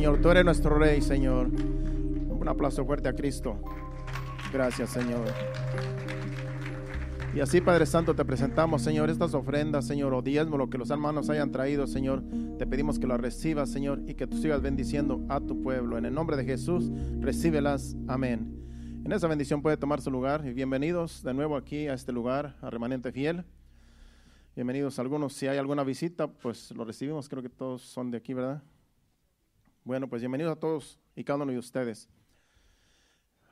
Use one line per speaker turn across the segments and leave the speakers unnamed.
tú eres nuestro Rey, Señor. Un aplauso fuerte a Cristo. Gracias, Señor. Y así, Padre Santo, te presentamos, Señor, estas ofrendas, Señor, o diezmo, lo que los hermanos hayan traído, Señor. Te pedimos que las recibas, Señor, y que tú sigas bendiciendo a tu pueblo. En el nombre de Jesús, recíbelas. Amén. En esa bendición puede tomar su lugar. Y bienvenidos de nuevo aquí a este lugar, a Remanente Fiel. Bienvenidos algunos. Si hay alguna visita, pues lo recibimos. Creo que todos son de aquí, ¿verdad? Bueno, pues bienvenidos a todos y cada uno de ustedes.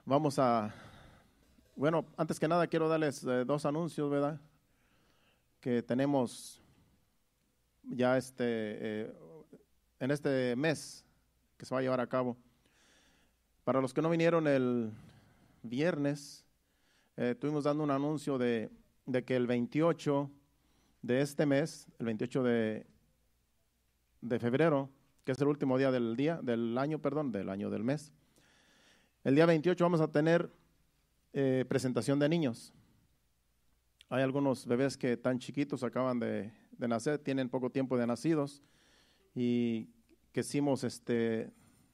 Vamos a bueno, antes que nada quiero darles eh, dos anuncios, ¿verdad? Que tenemos ya este, eh, en este mes que se va a llevar a cabo. Para los que no vinieron el viernes, eh, estuvimos dando un anuncio de, de, que el 28 de este mes, el 28 de, de febrero, que es el último día del día, del año, perdón, del año del mes, el día 28 vamos a tener eh, presentación de niños. Hay algunos bebés que tan chiquitos acaban de, nacer, tienen poco tiempo de nacidos y quisimos este,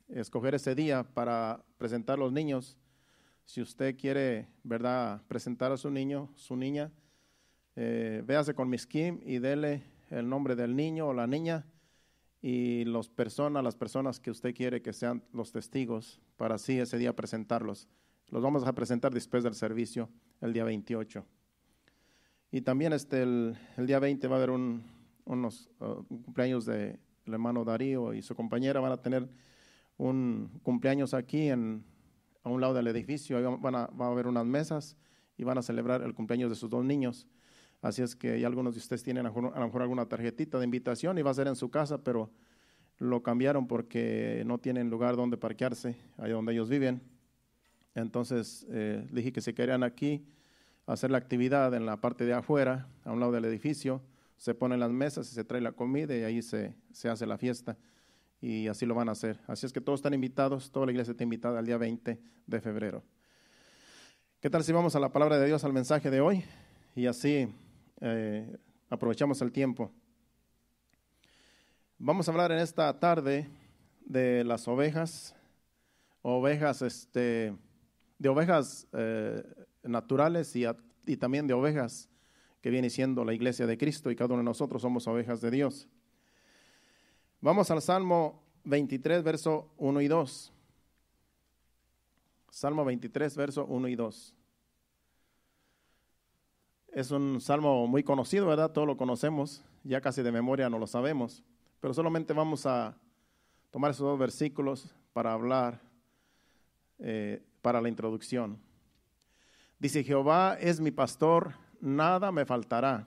escoger ese día para presentar los niños. Si usted quiere, ¿verdad?, presentar a su niño, su niña, eh, véase con Miss Kim y dele el nombre del niño o la niña y los personas, las personas que usted quiere que sean los testigos para así ese día presentarlos. Los vamos a presentar después del servicio, el día 28. Y también este, el, día 20 va a haber unos uh, cumpleaños de hermano Darío y su compañera van a tener un cumpleaños aquí en, a un lado del edificio. van a, va a haber unas mesas y van a celebrar el cumpleaños de sus dos niños. Así es que ya algunos de ustedes tienen a, lo mejor alguna tarjetita de invitación y va a ser en su casa, pero lo cambiaron porque no tienen lugar donde parquearse, ahí donde ellos viven. Entonces eh, dije que si querían aquí hacer la actividad en la parte de afuera, a un lado del edificio, se ponen las mesas y se trae la comida y ahí se, se hace la fiesta. Y así lo van a hacer. Así es que todos están invitados, toda la iglesia está invitada al día 20 de febrero. ¿Qué tal si vamos a la palabra de Dios, al mensaje de hoy? Y así eh, aprovechamos el tiempo. Vamos a hablar en esta tarde de las ovejas, ovejas este, de ovejas eh, naturales y, y, también de ovejas que viene siendo la iglesia de Cristo y cada uno de nosotros somos ovejas de Dios. Vamos al Salmo 23, verso 1 y 2. Salmo 23, verso 1 y 2. Es un salmo muy conocido, ¿verdad? Todos lo conocemos, ya casi de memoria no lo sabemos, pero solamente vamos a tomar esos dos versículos para hablar eh, para la introducción. Dice, Jehová es mi pastor, nada me faltará.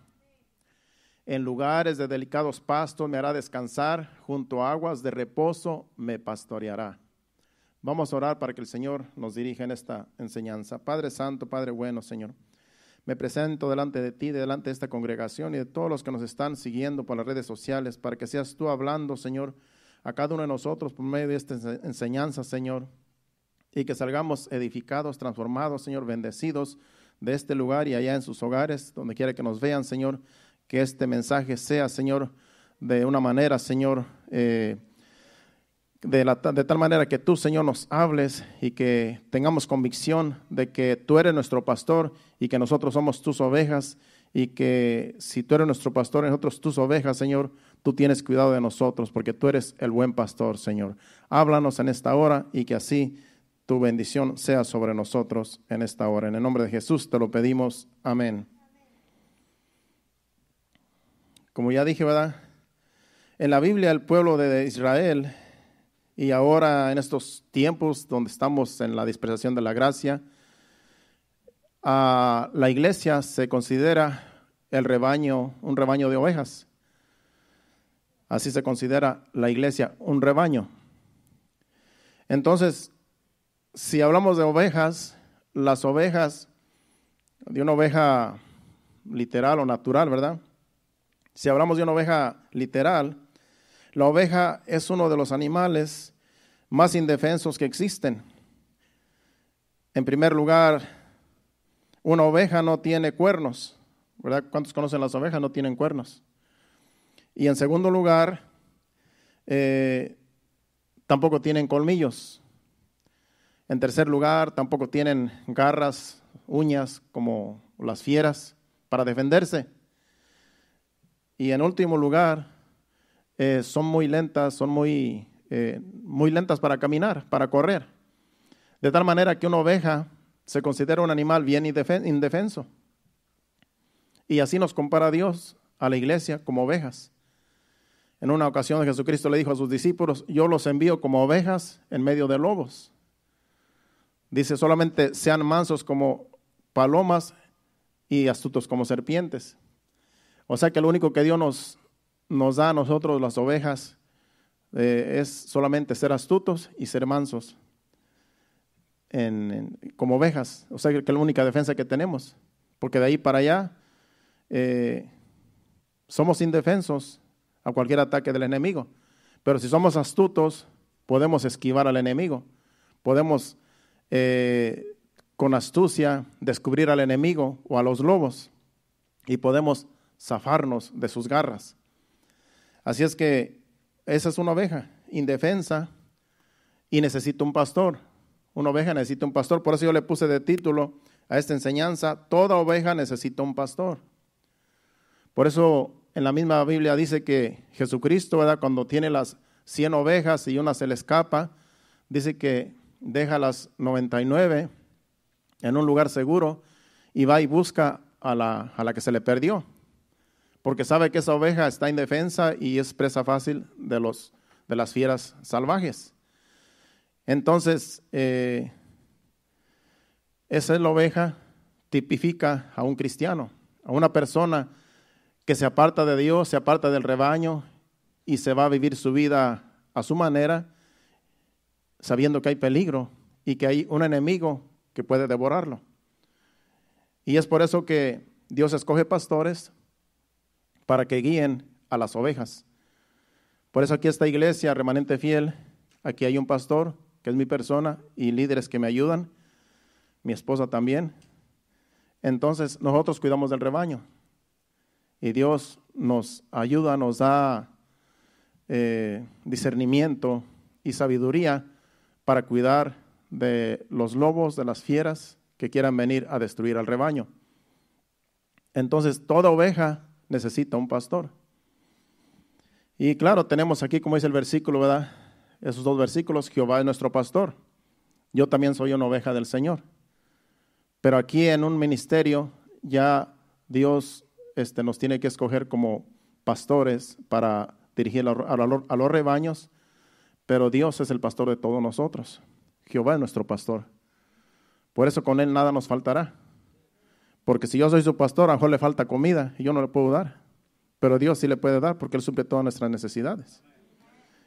En lugares de delicados pastos me hará descansar, junto a aguas de reposo me pastoreará. Vamos a orar para que el Señor nos dirija en esta enseñanza. Padre Santo, Padre bueno, Señor. Me presento delante de ti, delante de esta congregación y de todos los que nos están siguiendo por las redes sociales, para que seas tú hablando, Señor, a cada uno de nosotros por medio de esta enseñanza, Señor. Y que salgamos edificados, transformados, Señor, bendecidos de este lugar y allá en sus hogares, donde quiera que nos vean, Señor, que este mensaje sea, Señor, de una manera, Señor, eh, de, de, tal manera que tú, Señor, nos hables y que tengamos convicción de que tú eres nuestro pastor y que nosotros somos tus ovejas y que si tú eres nuestro pastor y nosotros tus ovejas, Señor, tú tienes cuidado de nosotros porque tú eres el buen pastor, Señor. Háblanos en esta hora y que así tu bendición sea sobre nosotros en esta hora. En el nombre de Jesús te lo pedimos. Amén. Como ya dije, ¿verdad? En la Biblia el pueblo de Israel y ahora en estos tiempos donde estamos en la dispersación de la gracia, a la iglesia se considera el rebaño, un rebaño de ovejas. Así se considera la iglesia, un rebaño. Entonces, si hablamos de ovejas, las ovejas, de una oveja literal o natural, ¿verdad? Si hablamos de una oveja literal, la oveja es uno de los animales más indefensos que existen. En primer lugar, una oveja no tiene cuernos, ¿verdad? ¿Cuántos conocen las ovejas? No tienen cuernos. Y en segundo lugar, eh, tampoco tienen colmillos. En tercer lugar, tampoco tienen garras, uñas como las fieras para defenderse. Y en último lugar, eh, son muy lentas, son muy, eh, muy lentas para caminar, para correr. De tal manera que una oveja se considera un animal bien indefenso. Y así nos compara Dios a la iglesia como ovejas. En una ocasión Jesucristo le dijo a sus discípulos, yo los envío como ovejas en medio de lobos. Dice, solamente sean mansos como palomas y astutos como serpientes. O sea que lo único que Dios nos, nos da a nosotros, las ovejas, eh, es solamente ser astutos y ser mansos como ovejas. O sea que es la única defensa que tenemos. Porque de ahí para allá eh, somos indefensos a cualquier ataque del enemigo. Pero si somos astutos, podemos esquivar al enemigo. Podemos eh, con astucia descubrir al enemigo o a los lobos y podemos zafarnos de sus garras. Así es que esa es una oveja indefensa y necesita un pastor. Una oveja necesita un pastor. Por eso yo le puse de título a esta enseñanza, toda oveja necesita un pastor. Por eso en la misma Biblia dice que Jesucristo, cuando tiene las 100 ovejas y una se le escapa, dice que deja las 99 en un lugar seguro y va y busca a la, a la que se le perdió. Porque sabe que esa oveja está indefensa y es presa fácil de, los, de las fieras salvajes. Entonces, eh, esa es la oveja, tipifica a un cristiano, a una persona que se aparta de Dios, se aparta del rebaño y se va a vivir su vida a su manera, sabiendo que hay peligro y que hay un enemigo que puede devorarlo. Y es por eso que Dios escoge pastores para que guíen a las ovejas. Por eso aquí esta iglesia, remanente fiel, aquí hay un pastor, que es mi persona, y líderes que me ayudan, mi esposa también. Entonces nosotros cuidamos del rebaño. Y Dios nos ayuda, nos da eh, discernimiento y sabiduría para cuidar de los lobos, de las fieras que quieran venir a destruir al rebaño. Entonces, toda oveja necesita un pastor. Y claro, tenemos aquí, como dice el versículo, ¿verdad? Esos dos versículos, Jehová es nuestro pastor. Yo también soy una oveja del Señor. Pero aquí en un ministerio ya Dios este, nos tiene que escoger como pastores para dirigir a, a los rebaños, pero Dios es el pastor de todos nosotros. Jehová es nuestro pastor. Por eso con Él nada nos faltará. Porque si yo soy su pastor, a lo mejor le falta comida y yo no le puedo dar. Pero Dios sí le puede dar porque Él suple todas nuestras necesidades.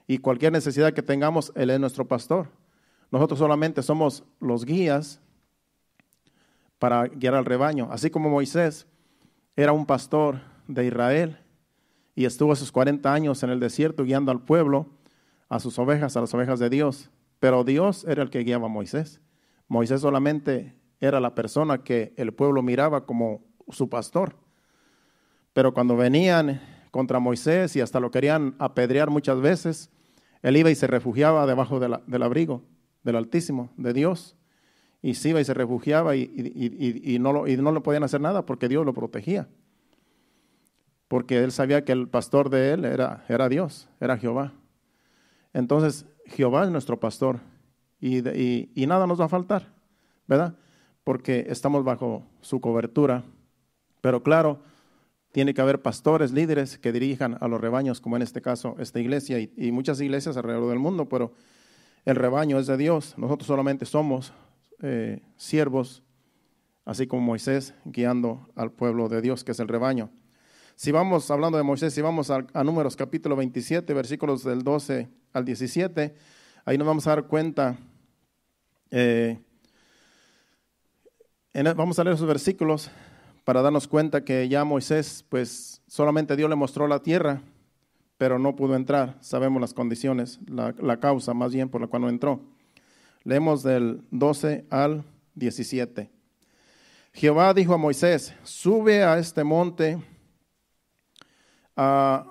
Y cualquier necesidad que tengamos, Él es nuestro pastor. Nosotros solamente somos los guías para guiar al rebaño. Así como Moisés era un pastor de Israel y estuvo sus 40 años en el desierto guiando al pueblo, a sus ovejas, a las ovejas de Dios. Pero Dios era el que guiaba a Moisés. Moisés solamente era la persona que el pueblo miraba como su pastor. Pero cuando venían contra Moisés y hasta lo querían apedrear muchas veces, él iba y se refugiaba debajo del abrigo del Altísimo, de Dios. Y se iba y se refugiaba y, no lo, y no le podían hacer nada porque Dios lo protegía. Porque él sabía que el pastor de él era, era Dios, era Jehová. Entonces, Jehová es nuestro pastor y, nada nos va a faltar, ¿verdad? Porque estamos bajo su cobertura. Pero claro, tiene que haber pastores, líderes que dirijan a los rebaños, como en este caso esta iglesia y, muchas iglesias alrededor del mundo, pero el rebaño es de Dios. Nosotros solamente somos eh, siervos, así como Moisés, guiando al pueblo de Dios, que es el rebaño. Si vamos hablando de Moisés, si vamos a, Números capítulo 27, versículos del 12 al 17, ahí nos vamos a dar cuenta, eh, vamos a leer esos versículos para darnos cuenta que ya Moisés, pues solamente Dios le mostró la tierra, pero no pudo entrar. Sabemos las condiciones, la, causa más bien por la cual no entró. Leemos del 12 al 17. Jehová dijo a Moisés, sube a este monte a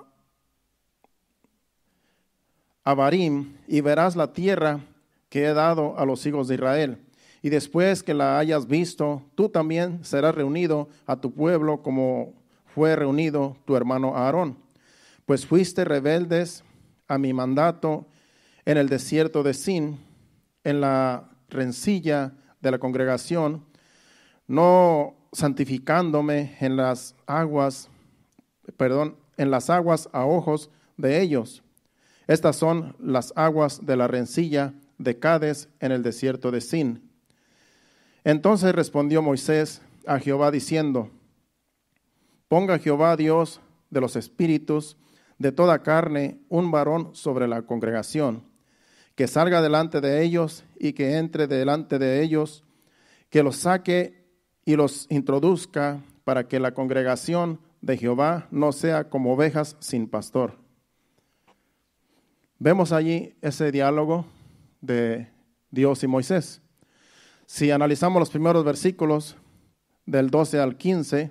a Barim y verás la tierra que he dado a los hijos de Israel. Y después que la hayas visto, tú también serás reunido a tu pueblo como fue reunido tu hermano Aarón. Pues fuiste rebeldes a mi mandato en el desierto de Sin, en la rencilla de la congregación, no santificándome en las aguas, perdón, en las aguas a ojos de ellos. Estas son las aguas de la rencilla de Cades en el desierto de Sin. Entonces respondió Moisés a Jehová diciendo, Ponga Jehová Dios de los espíritus de toda carne un varón sobre la congregación, que salga delante de ellos y que entre delante de ellos, que los saque y los introduzca para que la congregación de Jehová no sea como ovejas sin pastor. Vemos allí ese diálogo de Dios y Moisés. Si analizamos los primeros versículos del 12 al 15,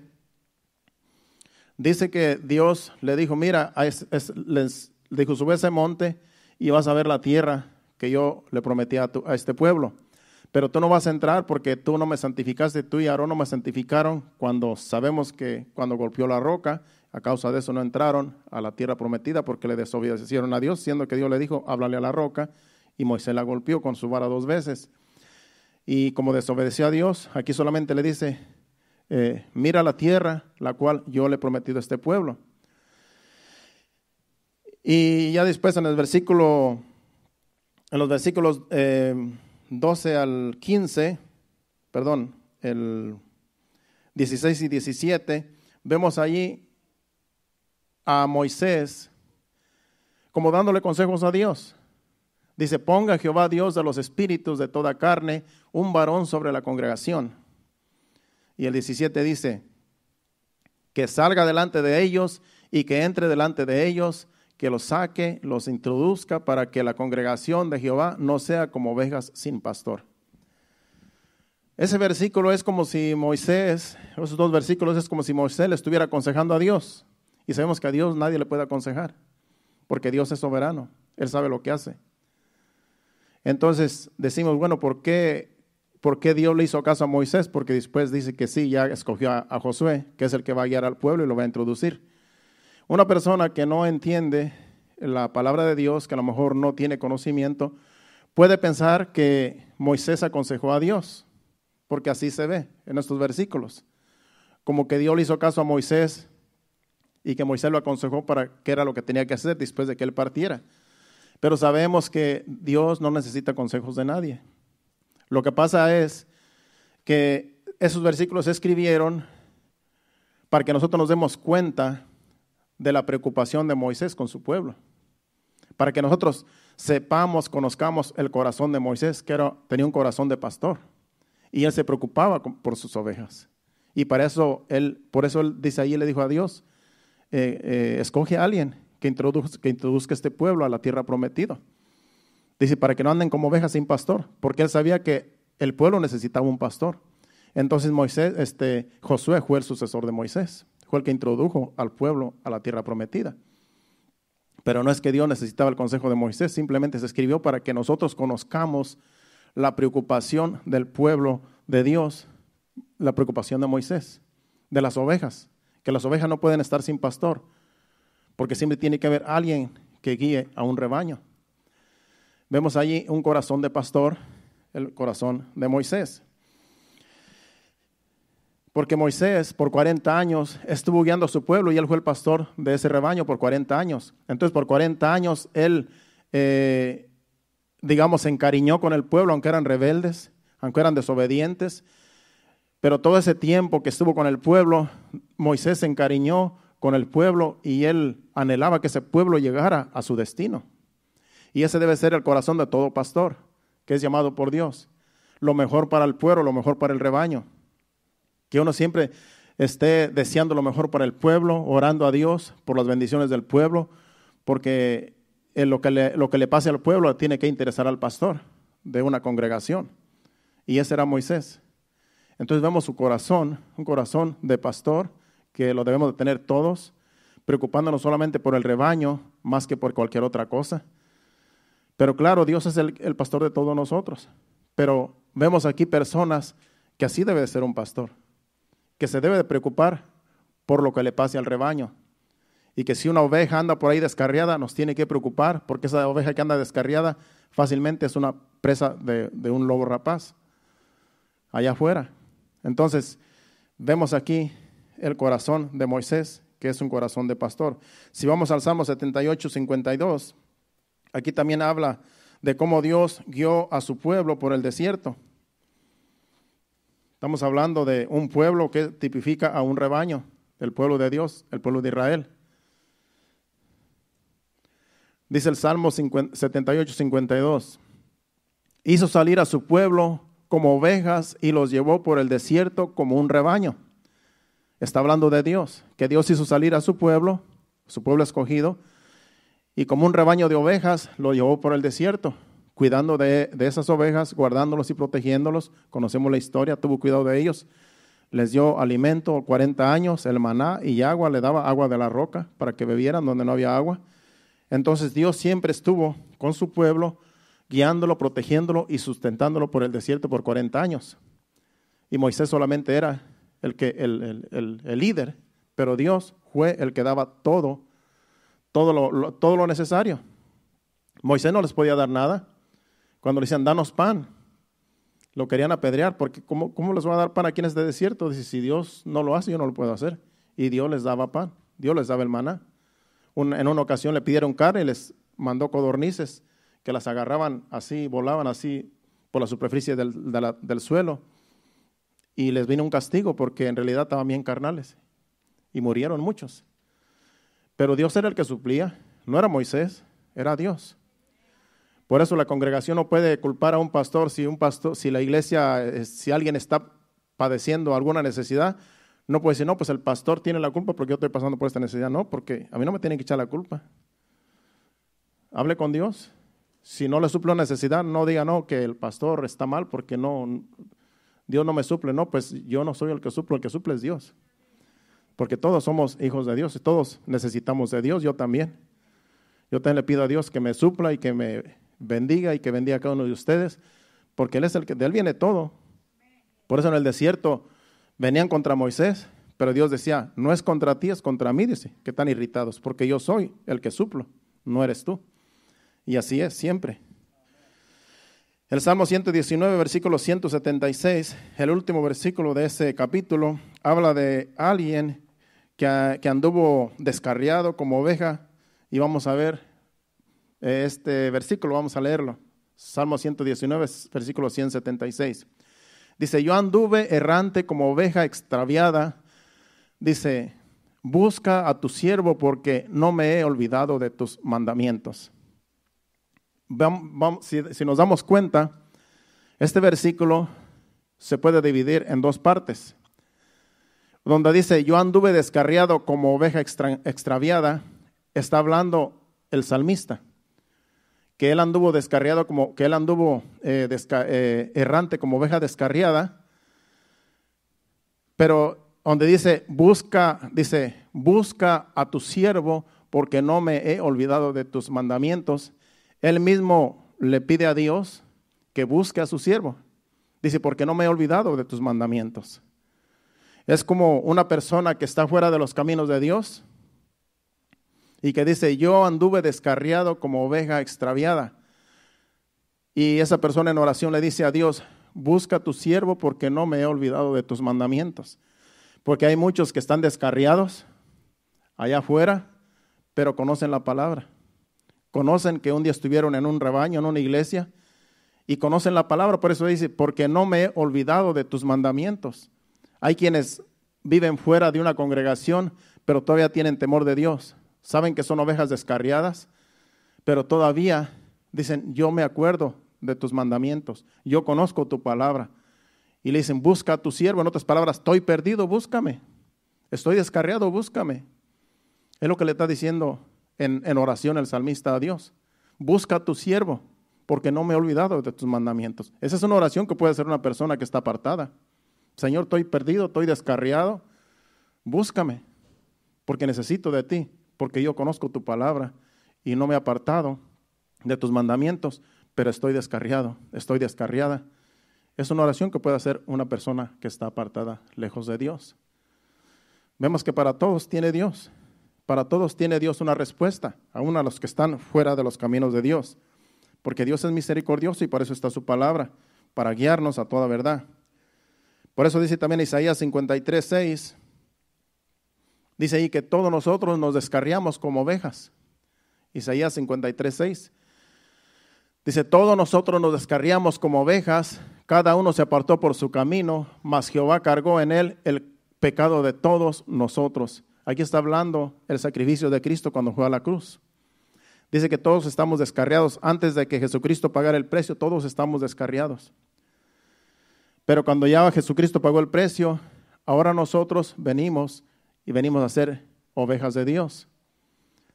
dice que Dios le dijo, mira, les dijo, sube ese monte y vas a ver la tierra que yo le prometí a, a este pueblo. Pero tú no vas a entrar porque tú no me santificaste, tú y Aarón no me santificaron cuando sabemos que cuando golpeó la roca, a causa de eso no entraron a la tierra prometida porque le desobedecieron a Dios, siendo que Dios le dijo, háblale a la roca, y Moisés la golpeó con su vara dos veces. Y como desobedeció a Dios, aquí solamente le dice, eh, mira la tierra, la cual yo le he prometido a este pueblo. Y ya después en el versículo, en los versículos 12 eh, al 15, perdón, el 16 y 17, vemos allí a Moisés como dándole consejos a Dios. Dice, ponga Jehová Dios de los espíritus de toda carne un varón sobre la congregación. Y el 17 dice, que salga delante de ellos y que entre delante de ellos, que los saque, los introduzca para que la congregación de Jehová no sea como ovejas sin pastor. Ese versículo es como si Moisés, esos dos versículos es como si Moisés le estuviera aconsejando a Dios. Y sabemos que a Dios nadie le puede aconsejar, porque Dios es soberano, Él sabe lo que hace. Entonces decimos, bueno, ¿por qué, ¿por qué Dios le hizo caso a Moisés? Porque después dice que sí, ya escogió a, Josué, que es el que va a guiar al pueblo y lo va a introducir. Una persona que no entiende la palabra de Dios, que a lo mejor no tiene conocimiento, puede pensar que Moisés aconsejó a Dios, porque así se ve en estos versículos. Como que Dios le hizo caso a Moisés y que Moisés lo aconsejó para qué era lo que tenía que hacer después de que él partiera. Pero sabemos que Dios no necesita consejos de nadie. Lo que pasa es que esos versículos se escribieron para que nosotros nos demos cuenta de la preocupación de Moisés con su pueblo. Para que nosotros sepamos, conozcamos el corazón de Moisés, que era, tenía un corazón de pastor. Y él se preocupaba por sus ovejas. Y para eso él, por eso él dice ahí, le dijo a Dios, eh, eh, escoge a alguien que introduzca, que introduzca este pueblo a la tierra prometida. Dice, para que no anden como ovejas sin pastor, porque él sabía que el pueblo necesitaba un pastor. Entonces Moisés, este, Josué fue el sucesor de Moisés, fue el que introdujo al pueblo a la tierra prometida. Pero no es que Dios necesitaba el consejo de Moisés, simplemente se escribió para que nosotros conozcamos la preocupación del pueblo de Dios, la preocupación de Moisés, de las ovejas, que las ovejas no pueden estar sin pastor porque siempre tiene que haber alguien que guíe a un rebaño. Vemos allí un corazón de pastor, el corazón de Moisés. Porque Moisés por 40 años estuvo guiando a su pueblo y él fue el pastor de ese rebaño por 40 años. Entonces por 40 años él, eh, digamos, se encariñó con el pueblo, aunque eran rebeldes, aunque eran desobedientes. Pero todo ese tiempo que estuvo con el pueblo, Moisés se encariñó con el pueblo y él anhelaba que ese pueblo llegara a su destino. Y ese debe ser el corazón de todo pastor, que es llamado por Dios. Lo mejor para el pueblo, lo mejor para el rebaño. Que uno siempre esté deseando lo mejor para el pueblo, orando a Dios por las bendiciones del pueblo, porque lo que le, lo que le pase al pueblo tiene que interesar al pastor de una congregación. Y ese era Moisés. Entonces vemos su corazón, un corazón de pastor, que lo debemos de tener todos, preocupándonos solamente por el rebaño más que por cualquier otra cosa. Pero claro, Dios es el, pastor de todos nosotros. Pero vemos aquí personas que así debe de ser un pastor, que se debe de preocupar por lo que le pase al rebaño. Y que si una oveja anda por ahí descarriada, nos tiene que preocupar, porque esa oveja que anda descarriada fácilmente es una presa de, de un lobo rapaz allá afuera. Entonces, vemos aquí el corazón de Moisés, que es un corazón de pastor. Si vamos al Salmo 78, 52, aquí también habla de cómo Dios guió a su pueblo por el desierto. Estamos hablando de un pueblo que tipifica a un rebaño, el pueblo de Dios, el pueblo de Israel. Dice el Salmo 78, 52. Hizo salir a su pueblo como ovejas y los llevó por el desierto como un rebaño. Está hablando de Dios, que Dios hizo salir a su pueblo, su pueblo escogido, y como un rebaño de ovejas lo llevó por el desierto, cuidando de, de esas ovejas, guardándolos y protegiéndolos. Conocemos la historia, tuvo cuidado de ellos. Les dio alimento 40 años, el maná y agua, le daba agua de la roca para que bebieran donde no había agua. Entonces Dios siempre estuvo con su pueblo, guiándolo, protegiéndolo y sustentándolo por el desierto por 40 años. Y Moisés solamente era el, que, el, el, líder, pero Dios fue el que daba todo, todo lo, todo lo necesario. Moisés no les podía dar nada. Cuando le decían, danos pan, lo querían apedrear, porque ¿cómo, ¿cómo les va a dar pan aquí en este desierto? Dice, si Dios no lo hace, yo no lo puedo hacer. Y Dios les daba pan, Dios les daba el maná en una ocasión le pidieron carne y les mandó codornices que las agarraban así, volaban así por la superficie del, del suelo. Y les vino un castigo porque en realidad estaban bien carnales. Y murieron muchos. Pero Dios era el que suplía. No era Moisés, era Dios. Por eso la congregación no puede culpar a un pastor si un pastor, si la iglesia, eh, si alguien está padeciendo alguna necesidad, no puede decir, no, pues el pastor tiene la culpa porque yo estoy pasando por esta necesidad. No, porque a mí no me tienen que echar la culpa. Hable con Dios. Si no le suple una necesidad, no diga, no, que el pastor está mal porque no, Dios no me suple. No, pues yo no soy el que suple, el que suple es Dios. Porque todos somos hijos de Dios y todos necesitamos de Dios, yo también. Yo también le pido a Dios que me supla y que me bendiga y que bendiga a cada uno de ustedes, porque Él es el que, de Él viene todo. Por eso en el desierto Venían contra Moisés, pero Dios decía, no es contra ti, es contra mí, dice, que están irritados, porque yo soy el que suplo, no eres tú. Y así es siempre. El Salmo 119, versículo 176, el último versículo de ese capítulo, habla de alguien que, anduvo descarriado como oveja. Y vamos a ver este versículo, vamos a leerlo. Salmo 119, versículo 176. Dice, yo anduve errante como oveja extraviada. Dice, busca a tu siervo porque no me he olvidado de tus mandamientos. Si, nos damos cuenta, este versículo se puede dividir en dos partes. Donde dice, yo anduve descarriado como oveja extraviada, está hablando el salmista que él anduvo descarriado como, que él anduvo eh, eh, errante como oveja descarriada, pero donde dice, busca, dice, busca a tu siervo porque no me he olvidado de tus mandamientos, él mismo le pide a Dios que busque a su siervo. Dice, porque no me he olvidado de tus mandamientos. Es como una persona que está fuera de los caminos de Dios y que dice, yo anduve descarriado como oveja extraviada. Y esa persona en oración le dice a Dios, busca a tu siervo porque no me he olvidado de tus mandamientos. Porque hay muchos que están descarriados allá afuera, pero conocen la palabra. Conocen que un día estuvieron en un rebaño, en una iglesia, y conocen la palabra. Por eso dice, porque no me he olvidado de tus mandamientos. Hay quienes viven fuera de una congregación, pero todavía tienen temor de Dios saben que son ovejas descarriadas, pero todavía dicen, yo me acuerdo de tus mandamientos, yo conozco tu palabra. Y le dicen, busca a tu siervo, en otras palabras, estoy perdido, búscame. Estoy descarriado, búscame. Es lo que le está diciendo en, oración el salmista a Dios. Busca a tu siervo, porque no me he olvidado de tus mandamientos. Esa es una oración que puede hacer una persona que está apartada. Señor, estoy perdido, estoy descarriado, búscame, porque necesito de ti porque yo conozco tu palabra y no me he apartado de tus mandamientos, pero estoy descarriado, estoy descarriada. Es una oración que puede hacer una persona que está apartada lejos de Dios. Vemos que para todos tiene Dios, para todos tiene Dios una respuesta, aún a los que están fuera de los caminos de Dios, porque Dios es misericordioso y por eso está su palabra, para guiarnos a toda verdad. Por eso dice también Isaías 53, 6, dice ahí que todos nosotros nos descarriamos como ovejas. Isaías 53, 6. Dice, todos nosotros nos descarriamos como ovejas, cada uno se apartó por su camino, mas Jehová cargó en él el pecado de todos nosotros. Aquí está hablando el sacrificio de Cristo cuando fue a la cruz. Dice que todos estamos descarriados. Antes de que Jesucristo pagara el precio, todos estamos descarriados. Pero cuando ya Jesucristo pagó el precio, ahora nosotros venimos y venimos a ser ovejas de Dios.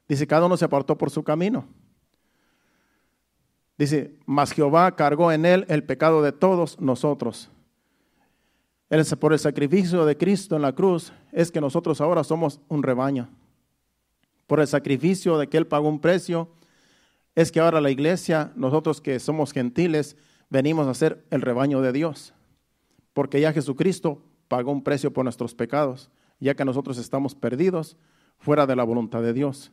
Dice, cada uno se apartó por su camino. Dice, mas Jehová cargó en él el pecado de todos nosotros. Por el sacrificio de Cristo en la cruz es que nosotros ahora somos un rebaño. Por el sacrificio de que Él pagó un precio, es que ahora la iglesia, nosotros que somos gentiles, venimos a ser el rebaño de Dios. Porque ya Jesucristo pagó un precio por nuestros pecados, ya que nosotros estamos perdidos fuera de la voluntad de Dios.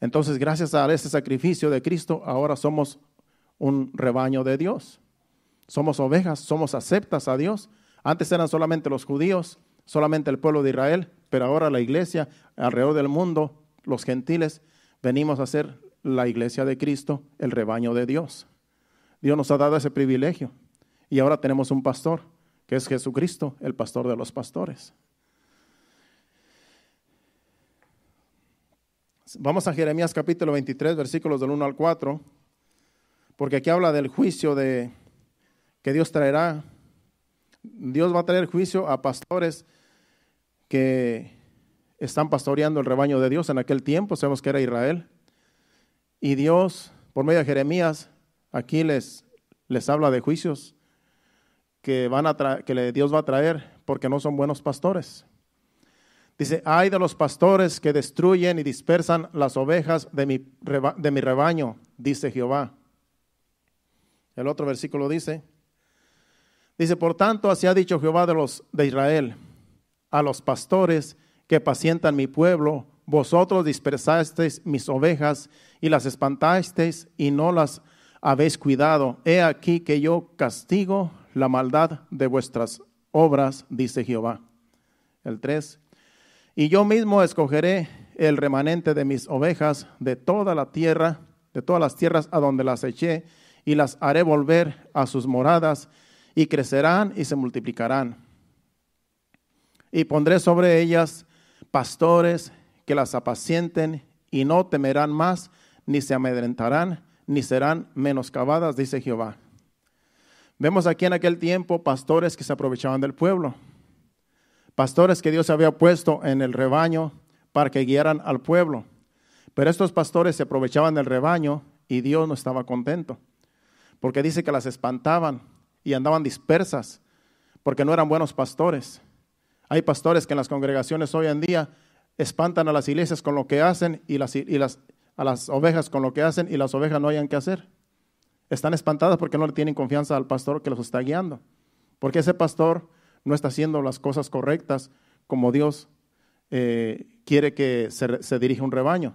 Entonces, gracias a ese sacrificio de Cristo, ahora somos un rebaño de Dios. Somos ovejas, somos aceptas a Dios. Antes eran solamente los judíos, solamente el pueblo de Israel, pero ahora la iglesia alrededor del mundo, los gentiles, venimos a ser la iglesia de Cristo, el rebaño de Dios. Dios nos ha dado ese privilegio y ahora tenemos un pastor, que es Jesucristo, el pastor de los pastores. Vamos a Jeremías capítulo 23, versículos del 1 al 4, porque aquí habla del juicio de que Dios traerá. Dios va a traer juicio a pastores que están pastoreando el rebaño de Dios en aquel tiempo, sabemos que era Israel. Y Dios, por medio de Jeremías, aquí les, les habla de juicios que, van a que Dios va a traer porque no son buenos pastores. Dice, hay de los pastores que destruyen y dispersan las ovejas de mi, de mi rebaño, dice Jehová. El otro versículo dice, dice, por tanto, así ha dicho Jehová de los de Israel, a los pastores que pacientan mi pueblo, vosotros dispersasteis mis ovejas y las espantasteis y no las habéis cuidado. He aquí que yo castigo la maldad de vuestras obras, dice Jehová. El 3. Y yo mismo escogeré el remanente de mis ovejas de toda la tierra, de todas las tierras a donde las eché, y las haré volver a sus moradas, y crecerán y se multiplicarán. Y pondré sobre ellas pastores que las apacienten, y no temerán más, ni se amedrentarán, ni serán menoscabadas, dice Jehová. Vemos aquí en aquel tiempo pastores que se aprovechaban del pueblo pastores que Dios había puesto en el rebaño para que guiaran al pueblo. Pero estos pastores se aprovechaban del rebaño y Dios no estaba contento, porque dice que las espantaban y andaban dispersas, porque no eran buenos pastores. Hay pastores que en las congregaciones hoy en día espantan a las iglesias con lo que hacen y, las, y las, a las ovejas con lo que hacen y las ovejas no hayan que hacer. Están espantadas porque no le tienen confianza al pastor que los está guiando, porque ese pastor no está haciendo las cosas correctas como Dios eh, quiere que se, se dirija un rebaño.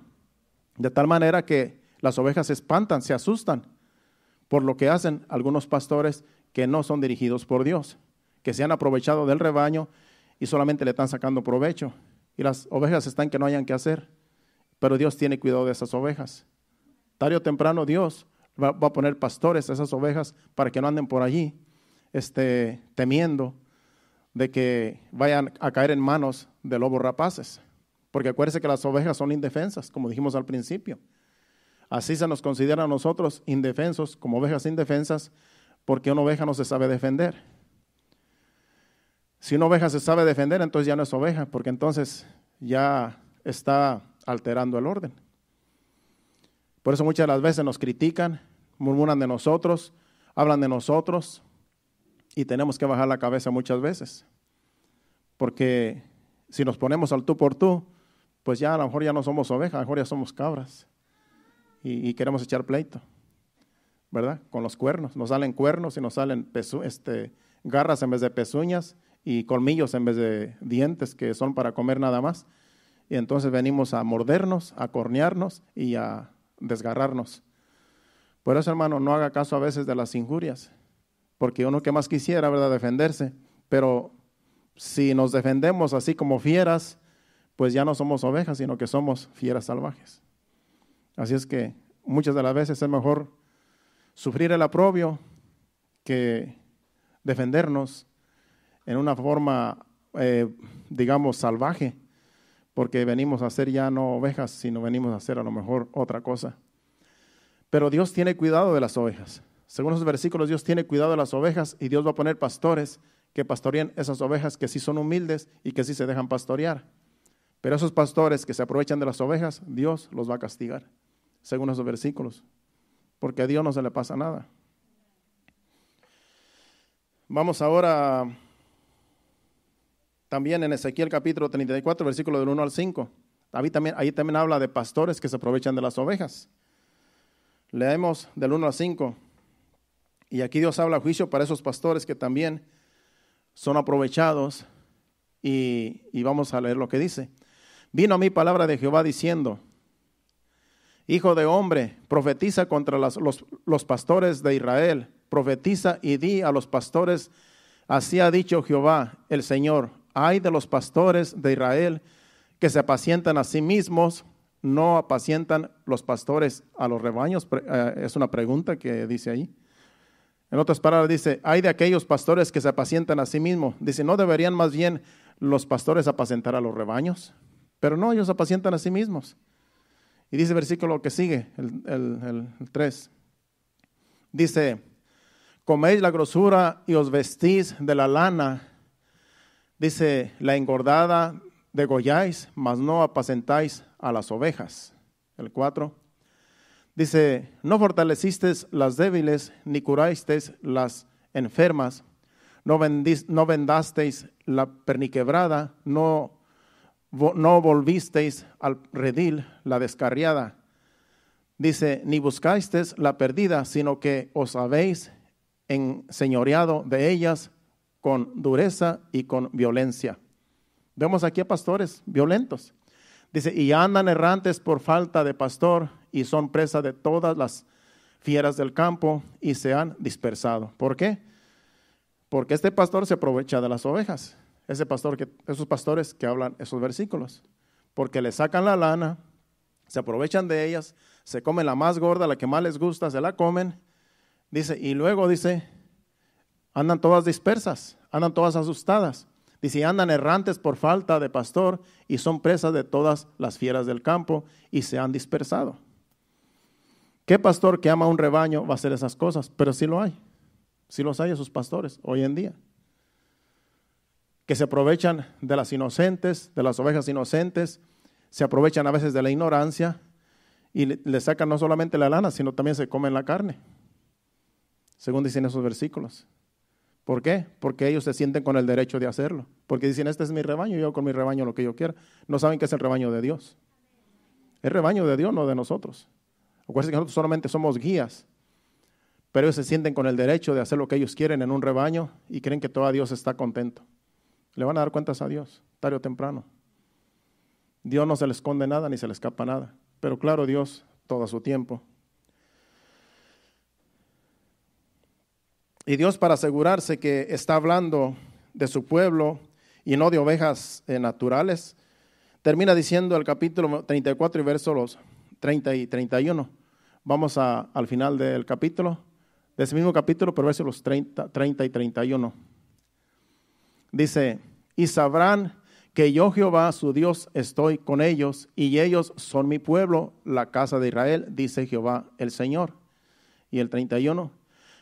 De tal manera que las ovejas se espantan, se asustan por lo que hacen algunos pastores que no son dirigidos por Dios, que se han aprovechado del rebaño y solamente le están sacando provecho. Y las ovejas están que no hayan que hacer, pero Dios tiene cuidado de esas ovejas. Tarde o temprano Dios va, a poner pastores a esas ovejas para que no anden por allí este, temiendo de que vayan a caer en manos de lobos rapaces. Porque acuérdense que las ovejas son indefensas, como dijimos al principio. Así se nos considera a nosotros indefensos, como ovejas indefensas, porque una oveja no se sabe defender. Si una oveja se sabe defender, entonces ya no es oveja, porque entonces ya está alterando el orden. Por eso muchas de las veces nos critican, murmuran de nosotros, hablan de nosotros, y tenemos que bajar la cabeza muchas veces. Porque si nos ponemos al tú por tú, pues ya a lo mejor ya no somos ovejas, a lo mejor ya somos cabras. y, queremos echar pleito, ¿verdad? Con los cuernos. Nos salen cuernos y nos salen este, garras en vez de pezuñas y colmillos en vez de dientes que son para comer nada más. Y entonces venimos a mordernos, a cornearnos y a desgarrarnos. Por eso, hermano, no haga caso a veces de las injurias, porque uno que más quisiera, ¿verdad?, defenderse, pero si nos defendemos así como fieras, pues ya no somos ovejas, sino que somos fieras salvajes. Así es que muchas de las veces es mejor sufrir el aprobio que defendernos en una forma, eh, digamos, salvaje, porque venimos a ser ya no ovejas, sino venimos a ser a lo mejor otra cosa. Pero Dios tiene cuidado de las ovejas. Según los versículos, Dios tiene cuidado de las ovejas y Dios va a poner pastores que pastorean esas ovejas que sí son humildes y que sí se dejan pastorear. Pero esos pastores que se aprovechan de las ovejas, Dios los va a castigar, según esos versículos, porque a Dios no se le pasa nada. Vamos ahora también en Ezequiel capítulo 34, versículo del 1 al 5. Ahí también, también habla de pastores que se aprovechan de las ovejas. Leemos del 1 al 5. Y aquí Dios habla juicio para esos pastores que también son aprovechados y, vamos a leer lo que dice. Vino a mí palabra de Jehová diciendo, Hijo de hombre, profetiza contra los, pastores de Israel, profetiza y di a los pastores, así ha dicho Jehová el Señor, hay de los pastores de Israel que se apacientan a sí mismos, no apacientan los pastores a los rebaños. Eh, es una pregunta que dice ahí. En otras palabras dice, hay de aquellos pastores que se apacientan a sí mismos. Dice, ¿no deberían más bien los pastores apacentar a los rebaños? Pero no, ellos apacientan a sí mismos. Y dice el versículo que sigue, el, 3. Dice, coméis la grosura y os vestís de la lana. Dice, la engordada degolláis, mas no apacentáis a las ovejas. El 4. Dice, no fortaleciste las débiles, ni curasteis las enfermas, no, no vendasteis la perniquebrada, no, no volvisteis al redil la descarriada. Dice, ni buscasteis la perdida, sino que os habéis enseñoreado de ellas con dureza y con violencia. Vemos aquí a pastores violentos. Dice, y andan errantes por falta de pastor y son presa de todas las fieras del campo y se han dispersado. ¿Por qué? Porque este pastor se aprovecha de las ovejas. Ese pastor que, esos pastores que hablan esos versículos. Porque le sacan la lana, se aprovechan de ellas, se comen la más gorda, la que más les gusta, se la comen. Dice, y luego dice, andan todas dispersas, andan todas asustadas. Dice, andan errantes por falta de pastor y son presas de todas las fieras del campo y se han dispersado. ¿Qué pastor que ama un rebaño va a hacer esas cosas? Pero sí lo hay. Sí los hay esos pastores hoy en día. Que se aprovechan de las inocentes, de las ovejas inocentes, se aprovechan a veces de la ignorancia y le, sacan no solamente la lana, sino también se comen la carne. Según dicen esos versículos. ¿Por qué? Porque ellos se sienten con el derecho de hacerlo. Porque dicen, este es mi rebaño, yo con mi rebaño lo que yo quiera. No saben que es el rebaño de Dios. Es rebaño de Dios, no de nosotros. Acuérdense que nosotros solamente somos guías. Pero ellos se sienten con el derecho de hacer lo que ellos quieren en un rebaño y creen que todo Dios está contento. Le van a dar cuentas a Dios, tarde o temprano. Dios no se le esconde nada ni se le escapa nada. Pero claro, Dios todo su tiempo. Y Dios para asegurarse que está hablando de su pueblo y no de ovejas eh, naturales, termina diciendo el capítulo 34 y versos 30 y 31. Vamos a, al final del capítulo, de ese mismo capítulo, pero versos 30, 30 y 31. Dice, y sabrán que yo Jehová su Dios estoy con ellos y ellos son mi pueblo, la casa de Israel, dice Jehová el Señor. Y el 31,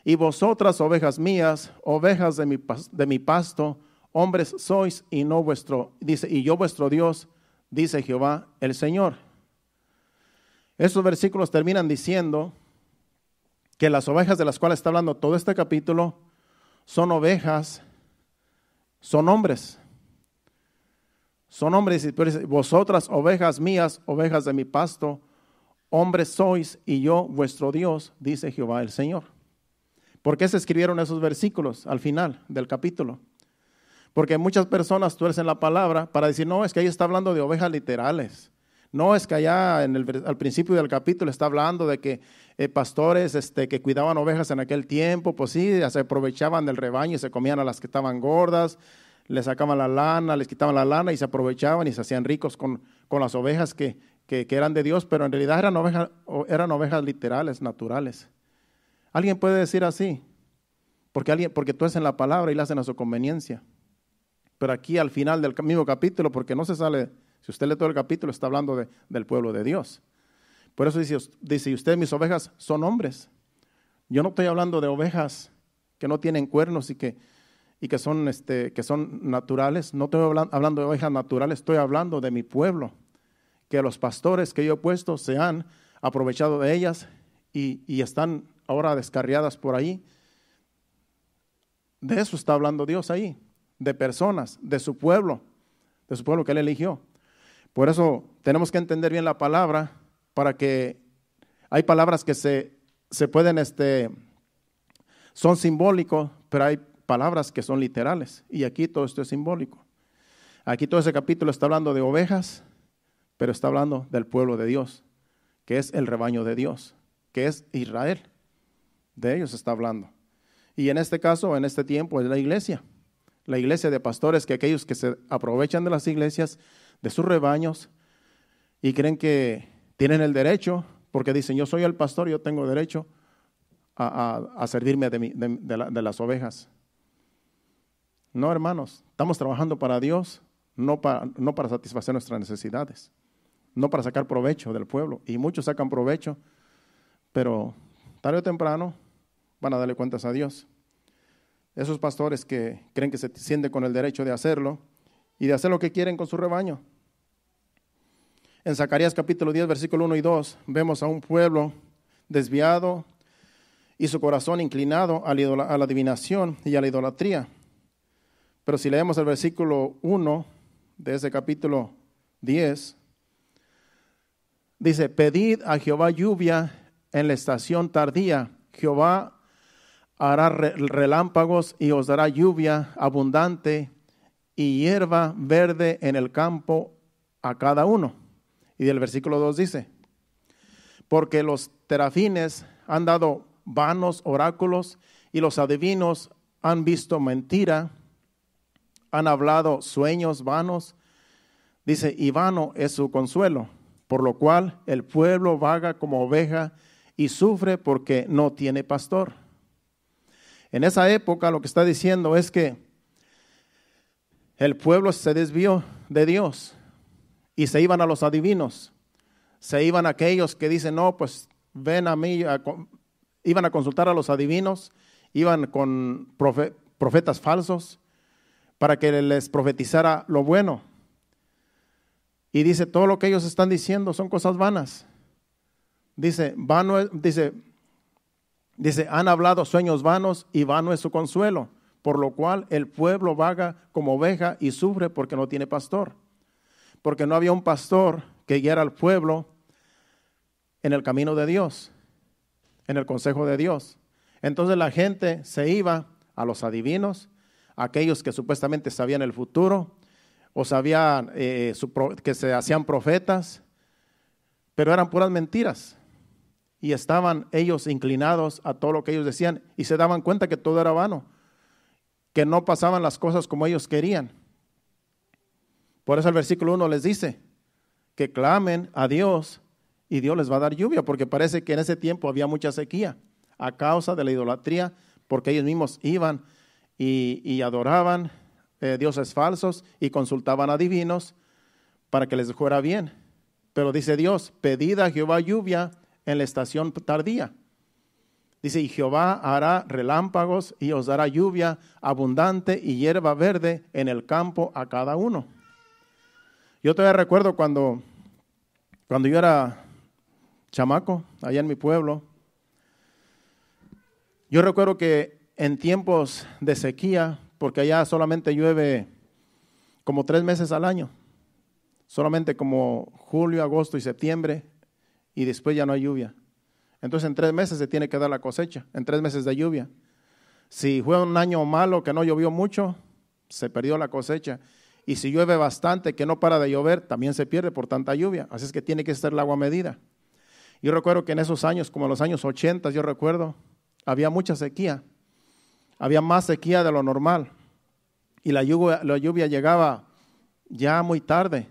y vosotras, ovejas mías, ovejas de mi, de mi pasto, hombres sois y no vuestro, dice, y yo vuestro Dios, dice Jehová el Señor. Estos versículos terminan diciendo que las ovejas de las cuales está hablando todo este capítulo son ovejas, son hombres. Son hombres, vosotras, ovejas mías, ovejas de mi pasto, hombres sois y yo vuestro Dios, dice Jehová el Señor. ¿Por qué se escribieron esos versículos al final del capítulo? Porque muchas personas tuercen la palabra para decir, no, es que ahí está hablando de ovejas literales. No, es que allá en el, al principio del capítulo está hablando de que eh, pastores este, que cuidaban ovejas en aquel tiempo, pues sí, se aprovechaban del rebaño y se comían a las que estaban gordas, les sacaban la lana, les quitaban la lana y se aprovechaban y se hacían ricos con, con las ovejas que, que, eran de Dios, pero en realidad eran ovejas, eran ovejas literales, naturales. ¿Alguien puede decir así? Porque, alguien, porque tú es en la palabra y la hacen a su conveniencia. Pero aquí al final del mismo capítulo, porque no se sale, si usted lee todo el capítulo, está hablando de, del pueblo de Dios. Por eso dice, dice, ustedes mis ovejas son hombres. Yo no estoy hablando de ovejas que no tienen cuernos y que, y que, son, este, que son naturales. No estoy hablando de ovejas naturales, estoy hablando de mi pueblo que los pastores que yo he puesto se han aprovechado de ellas y, están ahora descarriadas por ahí. De eso está hablando Dios ahí, de personas, de su pueblo, de su pueblo que Él eligió. Por eso tenemos que entender bien la palabra para que hay palabras que se, se pueden, este, son simbólicos, pero hay palabras que son literales. Y aquí todo esto es simbólico. Aquí todo ese capítulo está hablando de ovejas, pero está hablando del pueblo de Dios, que es el rebaño de Dios, que es Israel. De ellos está hablando. Y en este caso, en este tiempo, es la iglesia. La iglesia de pastores, que aquellos que se aprovechan de las iglesias, de sus rebaños, y creen que tienen el derecho, porque dicen, yo soy el pastor, yo tengo derecho a, servirme de las ovejas. No, hermanos, estamos trabajando para Dios, no para, no para satisfacer nuestras necesidades no para sacar provecho del pueblo. Y muchos sacan provecho, pero tarde o temprano van a darle cuentas a Dios. Esos pastores que creen que se sienten con el derecho de hacerlo y de hacer lo que quieren con su rebaño. En Zacarías capítulo 10, versículo 1 y 2, vemos a un pueblo desviado y su corazón inclinado a la, adivinación y a la idolatría. Pero si leemos el versículo 1 de ese capítulo 10, Dice, pedid a Jehová lluvia en la estación tardía. Jehová hará relámpagos y os dará lluvia abundante y hierba verde en el campo a cada uno. Y del versículo 2 dice, porque los terafines han dado vanos oráculos y los adivinos han visto mentira, han hablado sueños vanos. Dice, y vano es su consuelo por lo cual el pueblo vaga como oveja y sufre porque no tiene pastor. En esa época lo que está diciendo es que el pueblo se desvió de Dios y se iban a los adivinos, se iban aquellos que dicen, no, pues ven a mí, iban a consultar a los adivinos, iban con profetas falsos para que les profetizara lo bueno. Y dice, todo lo que ellos están diciendo son cosas vanas. Dice, vano, dice, dice, han hablado sueños vanos y vano es su consuelo, por lo cual el pueblo vaga como oveja y sufre porque no tiene pastor. Porque no había un pastor que guiara al pueblo en el camino de Dios, en el consejo de Dios. Entonces la gente se iba a los adivinos, a aquellos que supuestamente sabían el futuro, o sabían eh, que se hacían profetas, pero eran puras mentiras. Y estaban ellos inclinados a todo lo que ellos decían y se daban cuenta que todo era vano, que no pasaban las cosas como ellos querían. Por eso el versículo 1 les dice que clamen a Dios y Dios les va a dar lluvia, porque parece que en ese tiempo había mucha sequía a causa de la idolatría, porque ellos mismos iban y, adoraban eh, dioses falsos y consultaban a divinos para que les fuera bien. Pero dice Dios, pedid a Jehová lluvia en la estación tardía. Dice, y Jehová hará relámpagos y os dará lluvia abundante y hierba verde en el campo a cada uno. Yo todavía recuerdo cuando, cuando yo era chamaco, allá en mi pueblo, yo recuerdo que en tiempos de sequía porque allá solamente llueve como tres meses al año, solamente como julio, agosto y septiembre, y después ya no hay lluvia. Entonces en tres meses se tiene que dar la cosecha, en tres meses de lluvia. Si fue un año malo que no llovió mucho, se perdió la cosecha. Y si llueve bastante, que no para de llover, también se pierde por tanta lluvia. Así es que tiene que ser el agua medida. Yo recuerdo que en esos años, como en los años 80, yo recuerdo, había mucha sequía. Había más sequía de lo normal. Y la lluvia, llegaba ya muy tarde.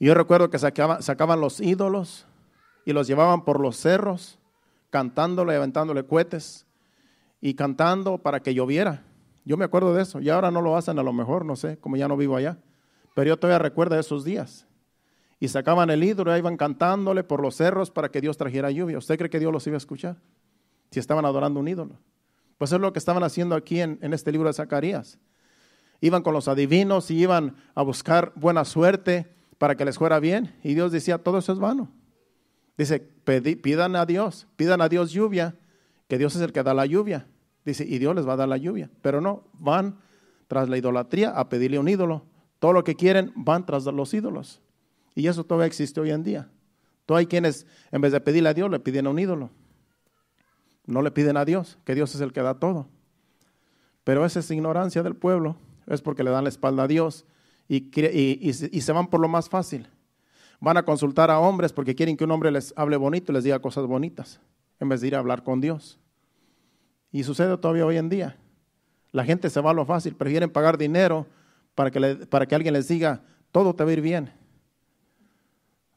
Y yo recuerdo que sacaban los ídolos y los llevaban por los cerros, cantándole, aventándole cohetes y cantando para que lloviera. Yo me acuerdo de eso. Y ahora no lo hacen a lo mejor, no sé, como ya no vivo allá. Pero yo todavía recuerdo esos días. Y sacaban el ídolo y iban cantándole por los cerros para que Dios trajera lluvia. ¿Usted cree que Dios los iba a escuchar? Si estaban adorando un ídolo. Pues es lo que estaban haciendo aquí en, en este libro de Zacarías. Iban con los adivinos y iban a buscar buena suerte para que les fuera bien. Y Dios decía, todo eso es vano. Dice, pidan a Dios, pidan a Dios lluvia, que Dios es el que da la lluvia. Dice, y Dios les va a dar la lluvia. Pero no, van tras la idolatría a pedirle un ídolo. Todo lo que quieren van tras los ídolos. Y eso todavía existe hoy en día. Todavía hay quienes, en vez de pedirle a Dios, le piden a un ídolo. No le piden a Dios, que Dios es el que da todo. Pero esa es ignorancia del pueblo. Es porque le dan la espalda a Dios y, y, y se van por lo más fácil. Van a consultar a hombres porque quieren que un hombre les hable bonito y les diga cosas bonitas, en vez de ir a hablar con Dios. Y sucede todavía hoy en día. La gente se va a lo fácil, prefieren pagar dinero para que, para que alguien les diga, todo te va a ir bien.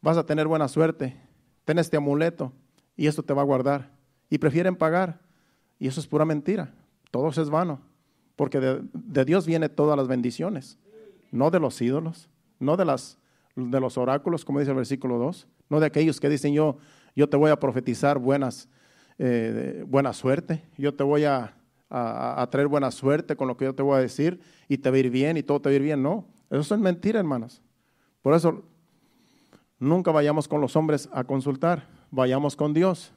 Vas a tener buena suerte, ten este amuleto y esto te va a guardar. Y prefieren pagar. Y eso es pura mentira. Todo es vano. Porque de, de Dios viene todas las bendiciones. No de los ídolos, no de, las, de los oráculos, como dice el versículo 2. No de aquellos que dicen yo, yo te voy a profetizar buenas eh, buena suerte, yo te voy a, traer buena suerte con lo que yo te voy a decir y te va a ir bien y todo te va a ir bien. No, eso es mentira, hermanos. Por eso nunca vayamos con los hombres a consultar, vayamos con Dios.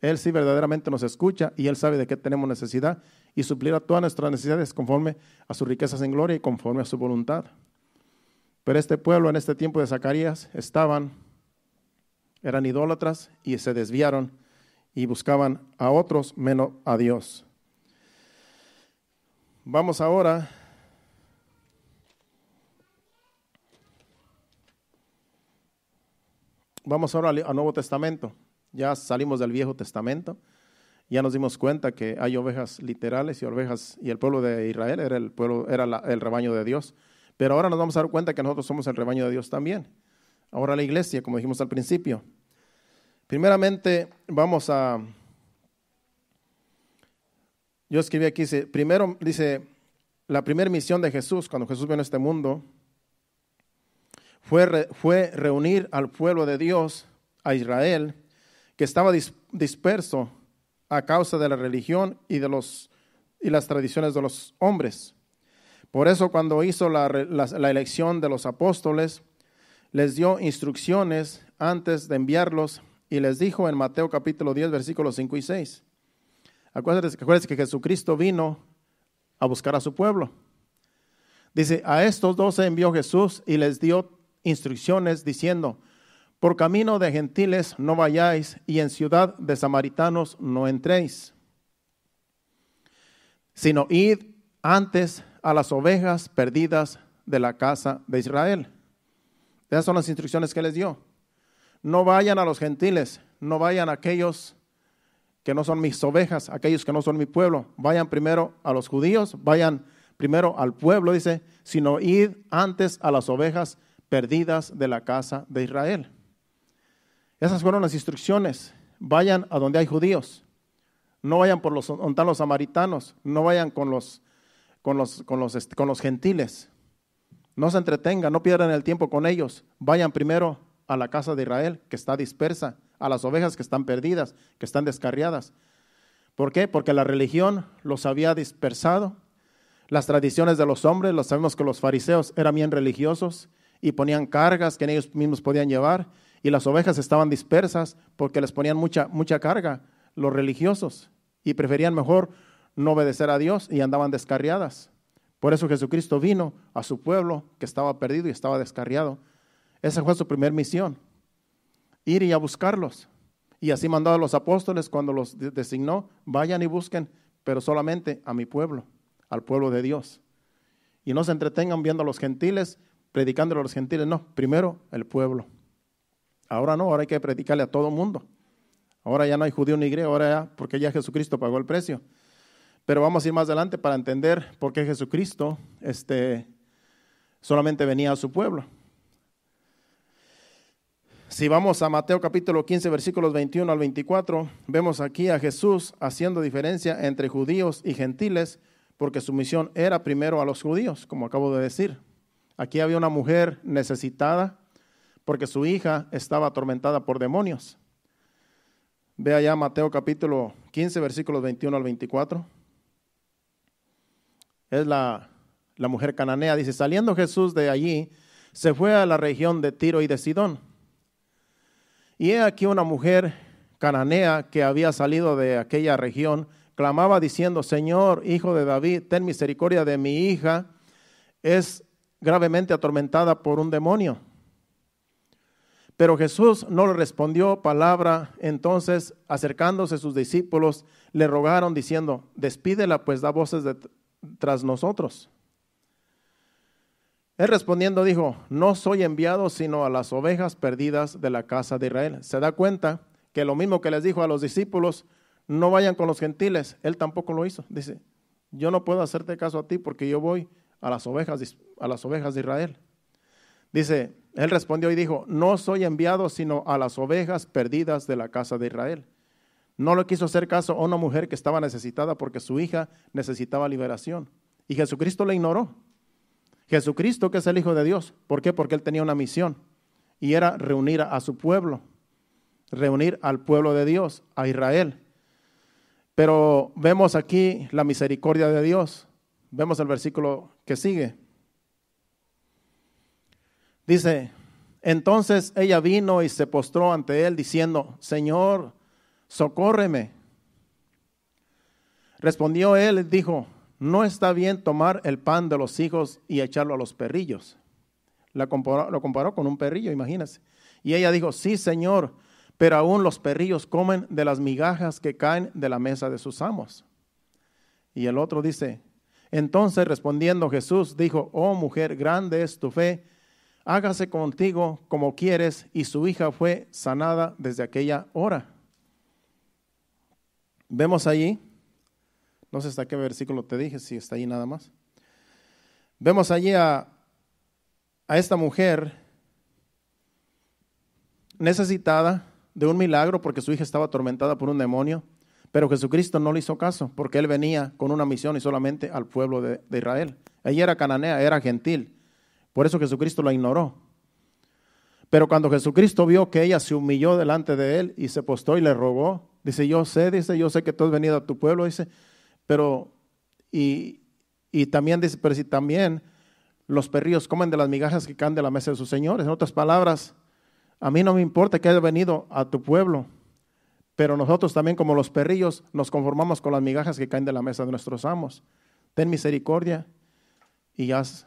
Él sí verdaderamente nos escucha y Él sabe de qué tenemos necesidad y suplirá todas nuestras necesidades conforme a sus riquezas en gloria y conforme a su voluntad. Pero este pueblo en este tiempo de Zacarías estaban, eran idólatras y se desviaron y buscaban a otros menos a Dios. Vamos ahora Vamos ahora al Nuevo Testamento. Ya salimos del Viejo Testamento. Ya nos dimos cuenta que hay ovejas literales y ovejas y el pueblo de Israel era el pueblo era el rebaño de Dios. Pero ahora nos vamos a dar cuenta que nosotros somos el rebaño de Dios también. Ahora la iglesia, como dijimos al principio. Primeramente, vamos a... Yo escribí aquí, dice, primero dice, la primera misión de Jesús, cuando Jesús vino a este mundo, fue, fue reunir al pueblo de Dios, a Israel, que estaba disperso a causa de la religión y, de los, y las tradiciones de los hombres. Por eso cuando hizo la, elección de los apóstoles, les dio instrucciones antes de enviarlos y les dijo en Mateo capítulo 10, versículos 5 y 6. Acuérdense, que Jesucristo vino a buscar a su pueblo. Dice, a estos dos envió Jesús y les dio instrucciones diciendo, por camino de gentiles no vayáis y en ciudad de samaritanos no entréis, sino id antes a las ovejas perdidas de la casa de Israel. Esas son las instrucciones que les dio no vayan a los gentiles, no vayan a aquellos que no son mis ovejas, aquellos que no son mi pueblo. Vayan primero a los judíos, vayan primero al pueblo, dice, sino id antes a las ovejas perdidas de la casa de Israel. Esas fueron las instrucciones. Vayan a donde hay judíos. No vayan por los, donde los samaritanos. No vayan con los, con los, con los, con los gentiles. No se entretengan, no pierdan el tiempo con ellos. Vayan primero a la casa de Israel que está dispersa, a las ovejas que están perdidas, que están descarriadas. ¿Por qué? Porque la religión los había dispersado. Las tradiciones de los hombres, lo sabemos que los fariseos eran bien religiosos y ponían cargas que ellos mismos podían llevar y las ovejas estaban dispersas porque les ponían mucha, mucha carga los religiosos y preferían mejor no obedecer a Dios y andaban descarriadas. Por eso Jesucristo vino a su pueblo que estaba perdido y estaba descarriado esa fue su primera misión. ir y a buscarlos. Y así mandó a los apóstoles cuando los designó, vayan y busquen, pero solamente a mi pueblo, al pueblo de Dios. Y no se entretengan viendo a los gentiles, predicándole a los gentiles, no, primero el pueblo. Ahora no, ahora hay que predicarle a todo mundo. Ahora ya no hay judío ni griego, ahora ya, porque ya Jesucristo pagó el precio. Pero vamos a ir más adelante para entender por qué Jesucristo este, solamente venía a su pueblo. Si vamos a Mateo capítulo 15, versículos 21 al 24, vemos aquí a Jesús haciendo diferencia entre judíos y gentiles, porque su misión era primero a los judíos, como acabo de decir. Aquí había una mujer necesitada porque su hija estaba atormentada por demonios. Ve allá Mateo capítulo 15, versículos 21 al 24. Es la, la mujer cananea. Dice, saliendo Jesús de allí, se fue a la región de Tiro y de Sidón y he aquí una mujer cananea que había salido de aquella región, clamaba diciendo, Señor, hijo de David, ten misericordia de mi hija, es gravemente atormentada por un demonio. Pero Jesús no le respondió palabra, entonces acercándose sus discípulos, le rogaron diciendo, despídela, pues da voces tras nosotros. Él respondiendo dijo, no soy enviado sino a las ovejas perdidas de la casa de Israel. Se da cuenta que lo mismo que les dijo a los discípulos, no vayan con los gentiles, él tampoco lo hizo. Dice, yo no puedo hacerte caso a ti porque yo voy a las ovejas, a las ovejas de Israel. Dice, él respondió y dijo, no soy enviado sino a las ovejas perdidas de la casa de Israel. No le quiso hacer caso a una mujer que estaba necesitada porque su hija necesitaba liberación. Y Jesucristo le ignoró. Jesucristo, que es el Hijo de Dios. ¿Por qué? Porque Él tenía una misión y era reunir a su pueblo, reunir al pueblo de Dios, a Israel. Pero vemos aquí la misericordia de Dios. Vemos el versículo que sigue. Dice, entonces ella vino y se postró ante él diciendo, Señor, socórreme. Respondió él y dijo, no está bien tomar el pan de los hijos y echarlo a los perrillos. lo comparó con un perrillo, imagínense. Y ella dijo, sí, Señor, pero aún los perrillos comen de las migajas que caen de la mesa de sus amos. Y el otro dice, entonces respondiendo Jesús dijo, oh mujer, grande es tu fe, hágase contigo como quieres, y su hija fue sanada desde aquella hora. Vemos allí no sé hasta qué versículo te dije, si está ahí nada más. Vemos allí a, a esta mujer necesitada de un milagro porque su hija estaba atormentada por un demonio, pero Jesucristo no le hizo caso porque él venía con una misión y solamente al pueblo de, de Israel. Ella era cananea, era gentil, por eso Jesucristo la ignoró. Pero cuando Jesucristo vio que ella se humilló delante de él y se postó y le rogó, dice, yo sé, dice, yo sé que tú has venido a tu pueblo, dice, pero, y, también dice, pero si también los perrillos comen de las migajas que caen de la mesa de sus señores. En otras palabras, a mí no me importa que haya venido a tu pueblo, pero nosotros también como los perrillos nos conformamos con las migajas que caen de la mesa de nuestros amos. Ten misericordia y haz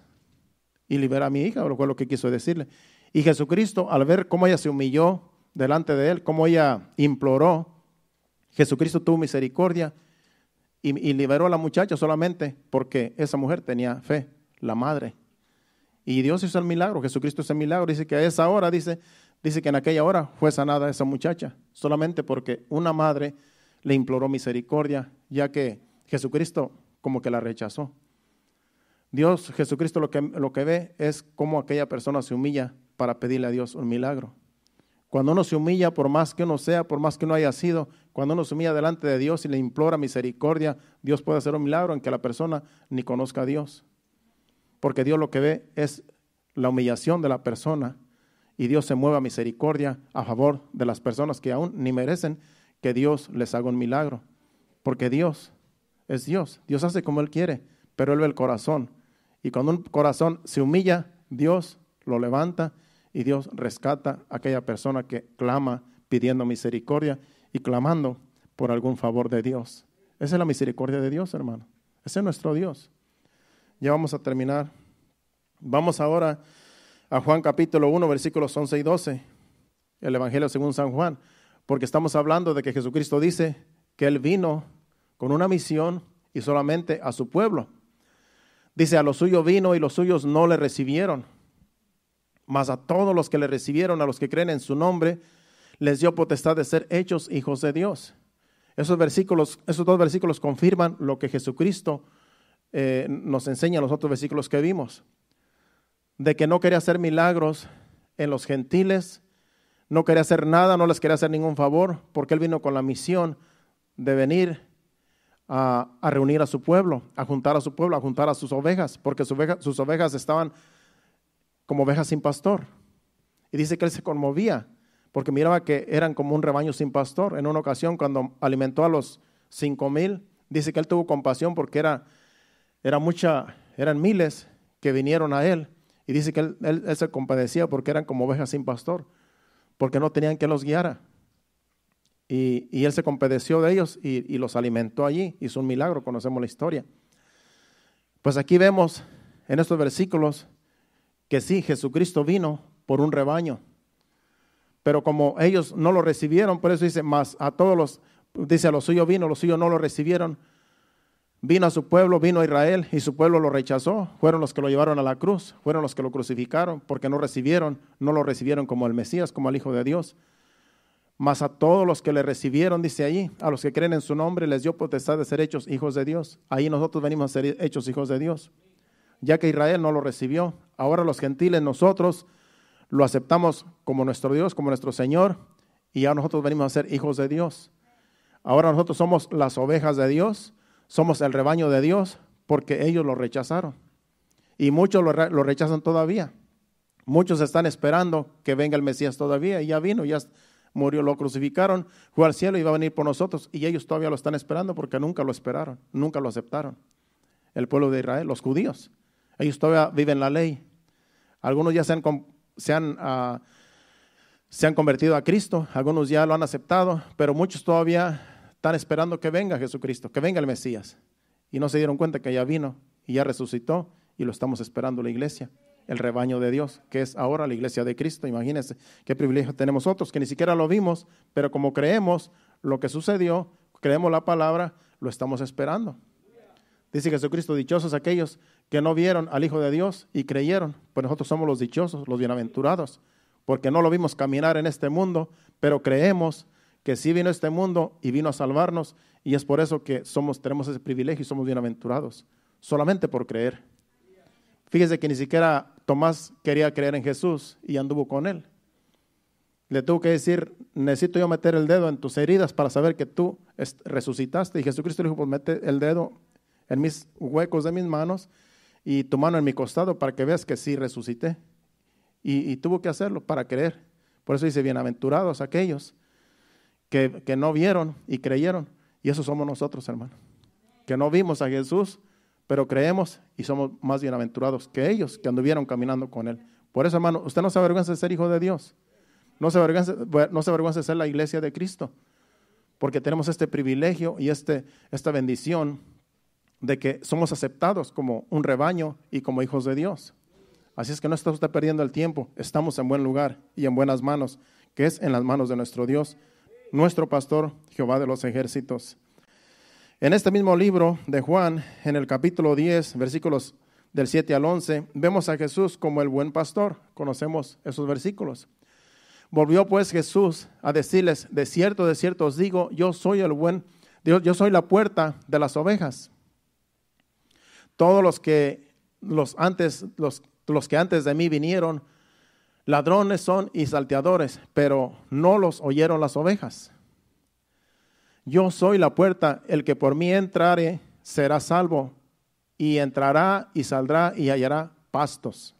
y libera a mi hija, lo cual lo que quiso decirle. Y Jesucristo, al ver cómo ella se humilló delante de él, cómo ella imploró, Jesucristo tuvo misericordia y, liberó a la muchacha solamente porque esa mujer tenía fe, la madre. Y Dios hizo el milagro, Jesucristo hizo el milagro. Dice que a esa hora, dice, dice que en aquella hora fue sanada esa muchacha, solamente porque una madre le imploró misericordia, ya que Jesucristo como que la rechazó. Dios, Jesucristo lo que, lo que ve es cómo aquella persona se humilla para pedirle a Dios un milagro. Cuando uno se humilla, por más que uno sea, por más que uno haya sido, cuando uno se humilla delante de Dios y le implora misericordia, Dios puede hacer un milagro en que la persona ni conozca a Dios. Porque Dios lo que ve es la humillación de la persona y Dios se mueve a misericordia a favor de las personas que aún ni merecen que Dios les haga un milagro. Porque Dios es Dios. Dios hace como Él quiere, pero Él ve el corazón. Y cuando un corazón se humilla, Dios lo levanta y Dios rescata a aquella persona que clama pidiendo misericordia y clamando por algún favor de Dios. Esa es la misericordia de Dios, hermano. Ese es nuestro Dios. Ya vamos a terminar. Vamos ahora a Juan capítulo 1, versículos 11 y 12. el Evangelio según San Juan, porque estamos hablando de que Jesucristo dice que Él vino con una misión y solamente a su pueblo. Dice, a los suyos vino y los suyos no le recibieron, mas a todos los que le recibieron, a los que creen en su nombre, les dio potestad de ser hechos hijos de Dios. Esos versículos, esos dos versículos confirman lo que Jesucristo eh, nos enseña en los otros versículos que vimos, de que no quería hacer milagros en los gentiles, no quería hacer nada, no les quería hacer ningún favor, porque Él vino con la misión de venir a, reunir a su pueblo, a juntar a su pueblo, a juntar a sus ovejas, porque sus ovejas, sus ovejas estaban como ovejas sin pastor. Y dice que Él se conmovía, porque miraba que eran como un rebaño sin pastor. En una ocasión, cuando alimentó a los cinco mil, dice que Él tuvo compasión porque era, era mucha, eran miles que vinieron a Él y dice que él, se compadecía porque eran como ovejas sin pastor, porque no tenían que los guiara. Y, él se compadeció de ellos y, los alimentó allí. Hizo un milagro, conocemos la historia. Pues aquí vemos en estos versículos que sí, Jesucristo vino por un rebaño. Pero como ellos no lo recibieron, por eso dice, más a todos los, dice a los suyos vino, los suyos no lo recibieron, Vino a su pueblo, vino a Israel y su pueblo lo rechazó. Fueron los que lo llevaron a la cruz, fueron los que lo crucificaron porque no recibieron, no lo recibieron como el Mesías, como el Hijo de Dios. Mas a todos los que le recibieron, dice allí, a los que creen en su nombre, les dio potestad de ser hechos hijos de Dios. Ahí nosotros venimos a ser hechos hijos de Dios. Ya que Israel no lo recibió, ahora los gentiles nosotros lo aceptamos como nuestro Dios, como nuestro Señor, y ya nosotros venimos a ser hijos de Dios. Ahora nosotros somos las ovejas de Dios somos el rebaño de Dios porque ellos lo rechazaron. Y muchos lo, rechazan todavía. Muchos están esperando que venga el Mesías todavía y ya vino, ya murió, lo crucificaron, fue al cielo y va a venir por nosotros y ellos todavía lo están esperando porque nunca lo esperaron, nunca lo aceptaron. El pueblo de Israel, los judíos, ellos todavía viven la ley. Algunos ya se han, se han, ah, se han convertido a Cristo, algunos ya lo han aceptado, pero muchos todavía están esperando que venga Jesucristo, que venga el Mesías. Y no se dieron cuenta que ya vino y ya resucitó y lo estamos esperando la iglesia, el rebaño de Dios, que es ahora la iglesia de Cristo. Imagínense qué privilegio tenemos nosotros, que ni siquiera lo vimos, pero como creemos lo que sucedió, creemos la palabra, lo estamos esperando. Dice Jesucristo, dichosos aquellos que no vieron al Hijo de Dios y creyeron, pues nosotros somos los dichosos, los bienaventurados, porque no lo vimos caminar en este mundo, pero creemos que sí vino a este mundo y vino a salvarnos y es por eso que somos, tenemos ese privilegio y somos bienaventurados, solamente por creer. Fíjese que ni siquiera Tomás quería creer en Jesús y anduvo con él. Le tuvo que decir, necesito yo meter el dedo en tus heridas para saber que tú resucitaste. Y Jesucristo le dijo, pues mete el dedo en mis huecos de mis manos y tu mano en mi costado para que veas que sí resucité. Y, tuvo que hacerlo para creer. Por eso dice, bienaventurados aquellos que, no vieron y creyeron. Y eso somos nosotros, hermano. Que no vimos a Jesús, pero creemos y somos más bienaventurados que ellos que anduvieron caminando con Él. Por eso, hermano, usted no se avergüenza de ser hijo de Dios. No se avergüenza, no se avergüenza de ser la iglesia de Cristo. Porque tenemos este privilegio y este, esta bendición de que somos aceptados como un rebaño y como hijos de Dios. Así es que no está usted perdiendo el tiempo. Estamos en buen lugar y en buenas manos, que es en las manos de nuestro Dios nuestro pastor Jehová de los ejércitos. En este mismo libro de Juan, en el capítulo 10, versículos del 7 al 11, vemos a Jesús como el buen pastor. Conocemos esos versículos. Volvió pues Jesús a decirles, de cierto, de cierto os digo, yo soy el buen, Dios, yo soy la puerta de las ovejas. Todos los que los antes, los, los que antes de mí vinieron, Ladrones son y salteadores, pero no los oyeron las ovejas. Yo soy la puerta, el que por mí entrare será salvo, y entrará y saldrá y hallará pastos.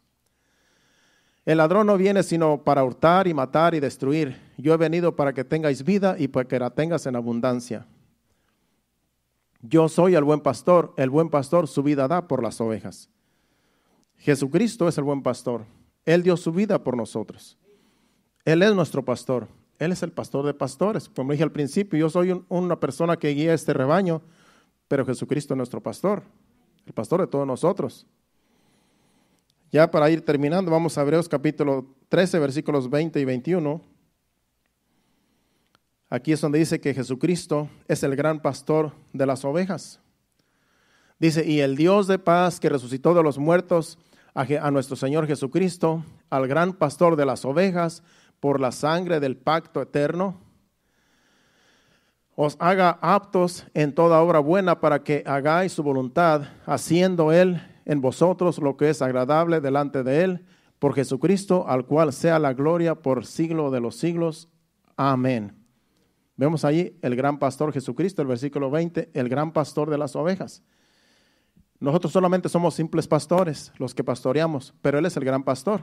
El ladrón no viene sino para hurtar y matar y destruir. Yo he venido para que tengáis vida y para que la tengas en abundancia. Yo soy el buen pastor, el buen pastor su vida da por las ovejas. Jesucristo es el buen pastor. Él dio su vida por nosotros. Él es nuestro pastor. Él es el pastor de pastores. Como dije al principio, yo soy una persona que guía este rebaño, pero Jesucristo es nuestro pastor, el pastor de todos nosotros. Ya para ir terminando, vamos a Hebreos capítulo 13, versículos 20 y 21. Aquí es donde dice que Jesucristo es el gran pastor de las ovejas. Dice, y el Dios de paz que resucitó de los muertos a, nuestro Señor Jesucristo, al gran pastor de las ovejas, por la sangre del pacto eterno, os haga aptos en toda obra buena para que hagáis su voluntad, haciendo Él en vosotros lo que es agradable delante de Él, por Jesucristo, al cual sea la gloria por siglo de los siglos. Amén. Vemos ahí el gran pastor Jesucristo, el versículo 20, el gran pastor de las ovejas. Nosotros solamente somos simples pastores, los que pastoreamos, pero Él es el gran pastor.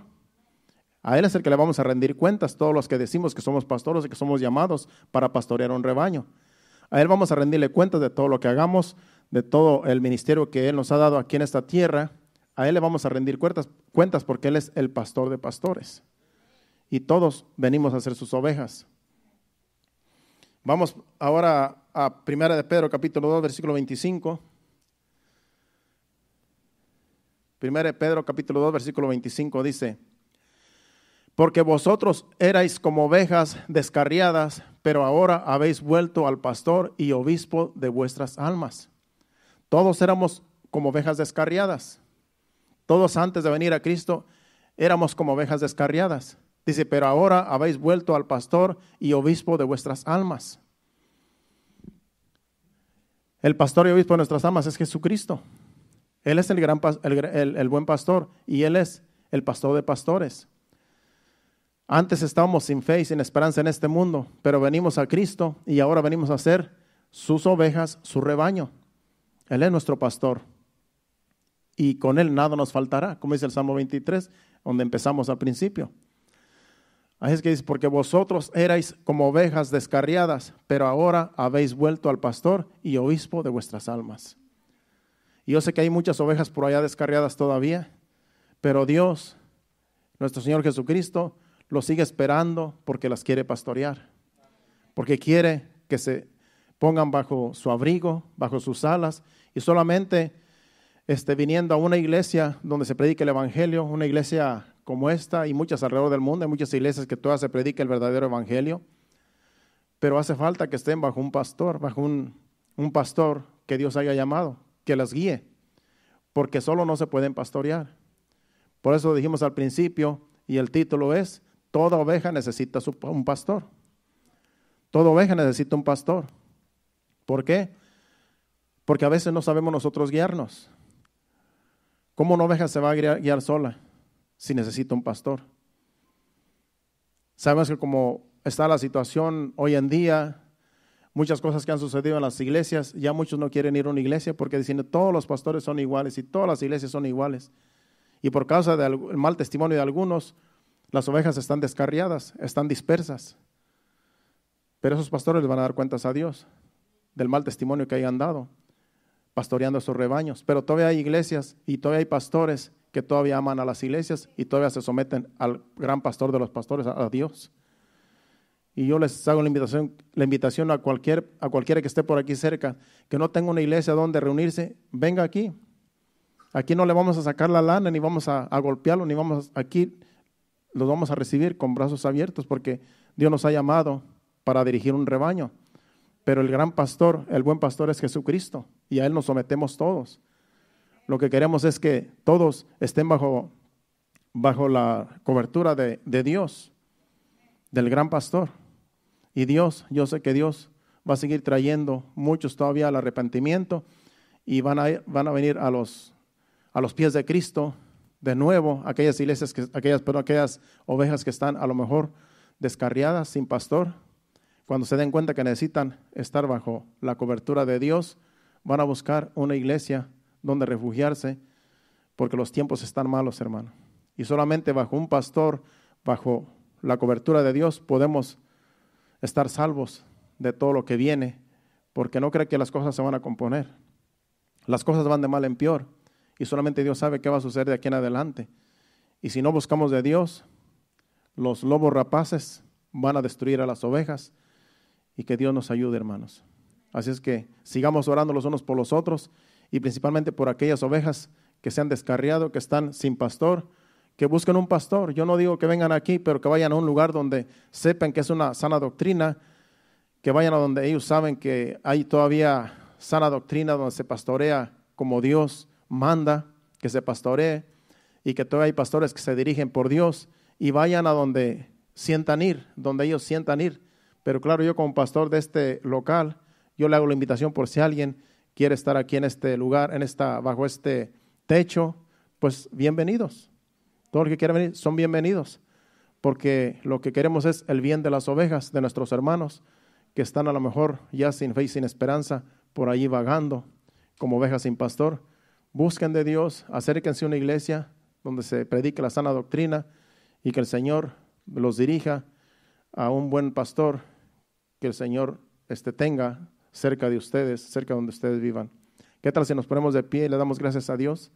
A Él es el que le vamos a rendir cuentas, todos los que decimos que somos pastores y que somos llamados para pastorear un rebaño. A Él vamos a rendirle cuentas de todo lo que hagamos, de todo el ministerio que Él nos ha dado aquí en esta tierra. A Él le vamos a rendir cuentas, cuentas porque Él es el pastor de pastores. Y todos venimos a ser sus ovejas. Vamos ahora a Primera de Pedro, capítulo 2, versículo 25. Primera Pedro capítulo 2 versículo 25 dice, porque vosotros erais como ovejas descarriadas, pero ahora habéis vuelto al pastor y obispo de vuestras almas. Todos éramos como ovejas descarriadas. Todos antes de venir a Cristo éramos como ovejas descarriadas. Dice, pero ahora habéis vuelto al pastor y obispo de vuestras almas. El pastor y obispo de nuestras almas es Jesucristo. Él es el, gran, el, buen pastor y Él es el pastor de pastores. Antes estábamos sin fe y sin esperanza en este mundo, pero venimos a Cristo y ahora venimos a ser sus ovejas, su rebaño. Él es nuestro pastor. Y con Él nada nos faltará, como dice el Salmo 23, donde empezamos al principio. Así es que dice, porque vosotros erais como ovejas descarriadas, pero ahora habéis vuelto al pastor y obispo de vuestras almas. Y yo sé que hay muchas ovejas por allá descarriadas todavía, pero Dios, nuestro Señor Jesucristo, lo sigue esperando porque las quiere pastorear, porque quiere que se pongan bajo su abrigo, bajo sus alas, y solamente este, viniendo a una iglesia donde se predique el Evangelio, una iglesia como esta y muchas alrededor del mundo, hay muchas iglesias que todas se predica el verdadero Evangelio, pero hace falta que estén bajo un pastor, bajo un, un pastor que Dios haya llamado que las guíe, porque solo no se pueden pastorear. Por eso dijimos al principio, y el título es, toda oveja necesita un pastor. Toda oveja necesita un pastor. ¿Por qué? Porque a veces no sabemos nosotros guiarnos. ¿Cómo una oveja se va a guiar sola si necesita un pastor? Sabemos que como está la situación hoy en día, muchas cosas que han sucedido en las iglesias, ya muchos no quieren ir a una iglesia porque dicen todos los pastores son iguales y todas las iglesias son iguales. Y por causa del mal testimonio de algunos, las ovejas están descarriadas, están dispersas. Pero esos pastores van a dar cuentas a Dios del mal testimonio que hayan dado, pastoreando a sus rebaños. Pero todavía hay iglesias y todavía hay pastores que todavía aman a las iglesias y todavía se someten al gran pastor de los pastores, a Dios. Y yo les hago la invitación, la invitación a, cualquier, a cualquiera que esté por aquí cerca, que no tenga una iglesia donde reunirse, venga aquí. Aquí no le vamos a sacar la lana, ni vamos a, golpearlo, ni vamos, aquí los vamos a recibir con brazos abiertos, porque Dios nos ha llamado para dirigir un rebaño. Pero el gran pastor, el buen pastor es Jesucristo, y a Él nos sometemos todos. Lo que queremos es que todos estén bajo, bajo la cobertura de, de Dios del gran pastor. Y Dios, yo sé que Dios va a seguir trayendo muchos todavía al arrepentimiento y van a, van a venir a los, a los pies de Cristo de nuevo, aquellas iglesias, que, aquellas, pero aquellas ovejas que están a lo mejor descarriadas, sin pastor, cuando se den cuenta que necesitan estar bajo la cobertura de Dios, van a buscar una iglesia donde refugiarse, porque los tiempos están malos, hermano. Y solamente bajo un pastor, bajo la cobertura de Dios, podemos estar salvos de todo lo que viene, porque no cree que las cosas se van a componer. Las cosas van de mal en peor y solamente Dios sabe qué va a suceder de aquí en adelante. Y si no buscamos de Dios, los lobos rapaces van a destruir a las ovejas y que Dios nos ayude, hermanos. Así es que sigamos orando los unos por los otros y principalmente por aquellas ovejas que se han descarriado, que están sin pastor, que busquen un pastor. Yo no digo que vengan aquí, pero que vayan a un lugar donde sepan que es una sana doctrina,
que vayan a donde ellos saben que hay todavía sana doctrina, donde se pastorea como Dios manda, que se pastoree y que todavía hay pastores que se dirigen por Dios y vayan a donde sientan ir, donde ellos sientan ir. Pero claro, yo como pastor de este local, yo le hago la invitación por si alguien quiere estar aquí en este lugar, en esta, bajo este techo, pues bienvenidos. Todos los que quieran venir son bienvenidos, porque lo que queremos es el bien de las ovejas, de nuestros hermanos, que están a lo mejor ya sin fe y sin esperanza, por allí vagando como ovejas sin pastor. Busquen de Dios, acérquense a una iglesia donde se predique la sana doctrina y que el Señor los dirija a un buen pastor que el Señor este, tenga cerca de ustedes, cerca donde ustedes vivan. ¿Qué tal si nos ponemos de pie y le damos gracias a Dios?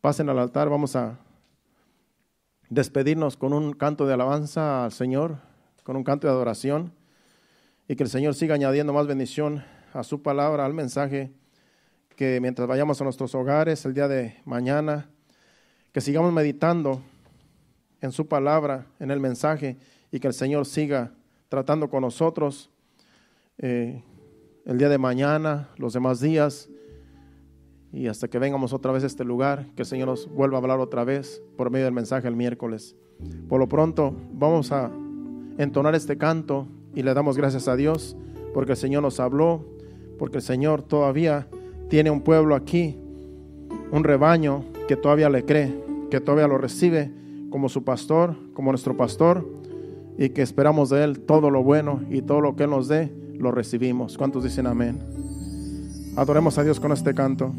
Pasen al altar, vamos a despedirnos con un canto de alabanza al Señor, con un canto de adoración y que el Señor siga añadiendo más bendición a su palabra, al mensaje, que mientras vayamos a nuestros hogares el día de mañana, que sigamos meditando en su palabra, en el mensaje, y que el Señor siga tratando con nosotros eh, el día de mañana, los demás días, y hasta que vengamos otra vez a este lugar, que el Señor nos vuelva a hablar otra vez por medio del mensaje el miércoles. Por lo pronto, vamos a entonar este canto y le damos gracias a Dios porque el Señor nos habló, porque el Señor todavía tiene un pueblo aquí, un rebaño que todavía le cree, que todavía lo recibe como su pastor, como nuestro pastor, y que esperamos de Él todo lo bueno y todo lo que Él nos dé, lo recibimos. ¿Cuántos dicen amén? Adoremos a Dios con este canto.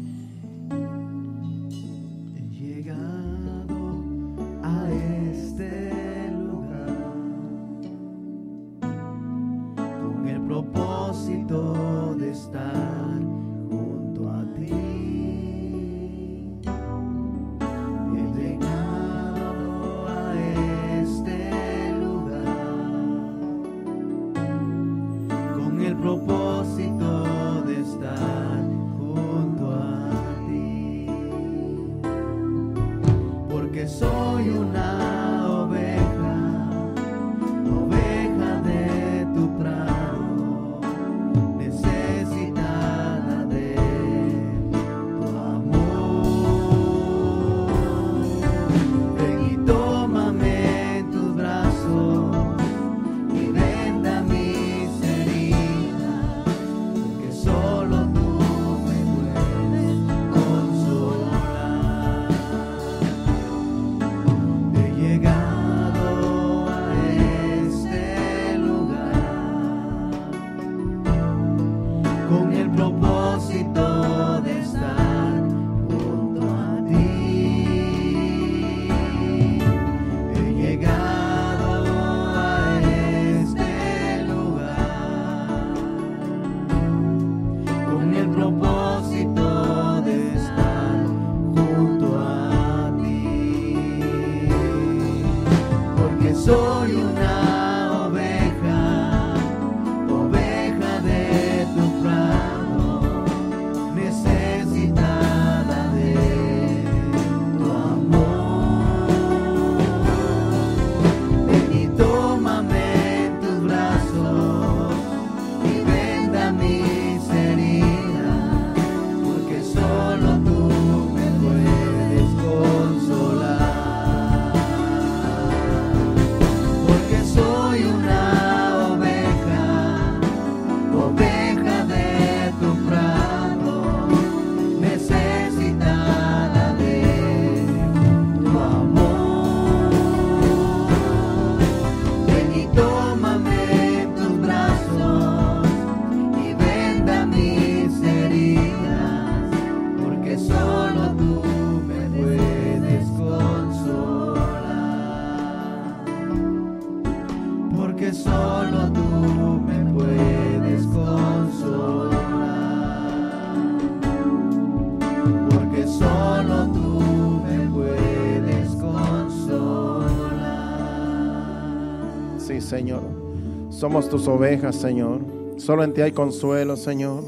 Somos tus ovejas, Señor. Solo en ti hay consuelo, Señor.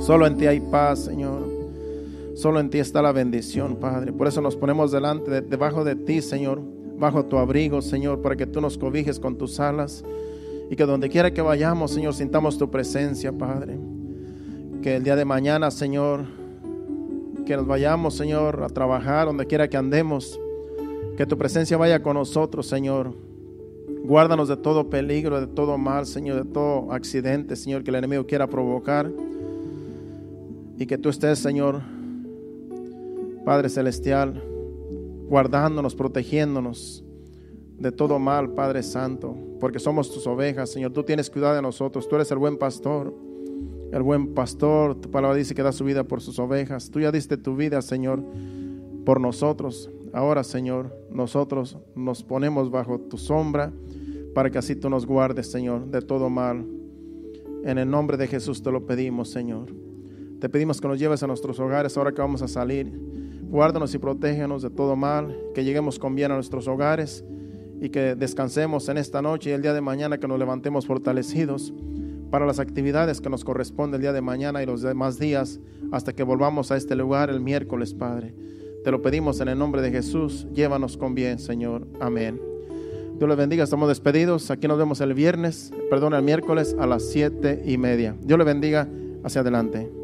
Solo en ti hay paz, Señor. Solo en ti está la bendición, Padre. Por eso nos ponemos delante, debajo de ti, Señor, bajo tu abrigo, Señor, para que tú nos cobijes con tus alas
Y que donde quiera que vayamos, Señor, sintamos tu presencia, Padre. Que el día de mañana, Señor, que nos vayamos, Señor, a trabajar donde quiera que andemos. Que tu presencia vaya con nosotros, Señor. Guárdanos de todo peligro, de todo mal, Señor, de todo accidente, Señor, que el enemigo quiera provocar. Y que tú estés, Señor, Padre Celestial, guardándonos, protegiéndonos de todo mal, Padre Santo, porque somos tus ovejas, Señor. Tú tienes cuidado de nosotros, tú eres el buen pastor. El buen pastor, tu palabra dice que da su vida por sus ovejas. Tú ya diste tu vida, Señor, por nosotros. Ahora, Señor, nosotros nos ponemos bajo tu sombra para que así tú nos guardes, Señor, de todo mal. En el nombre de Jesús te lo pedimos, Señor. Te pedimos que nos lleves a nuestros hogares ahora que vamos a salir. Guárdanos y protégenos de todo mal, que lleguemos con bien a nuestros hogares y que descansemos en esta noche y el día de mañana que nos levantemos fortalecidos para las actividades que nos corresponde el día de mañana y los demás días hasta que volvamos a este lugar el miércoles, Padre. Te lo pedimos en el nombre de Jesús. Llévanos con bien, Señor. Amén. Dios les bendiga. Estamos despedidos. Aquí nos vemos el viernes, perdón, el miércoles a las siete y media. Dios le bendiga. Hacia adelante.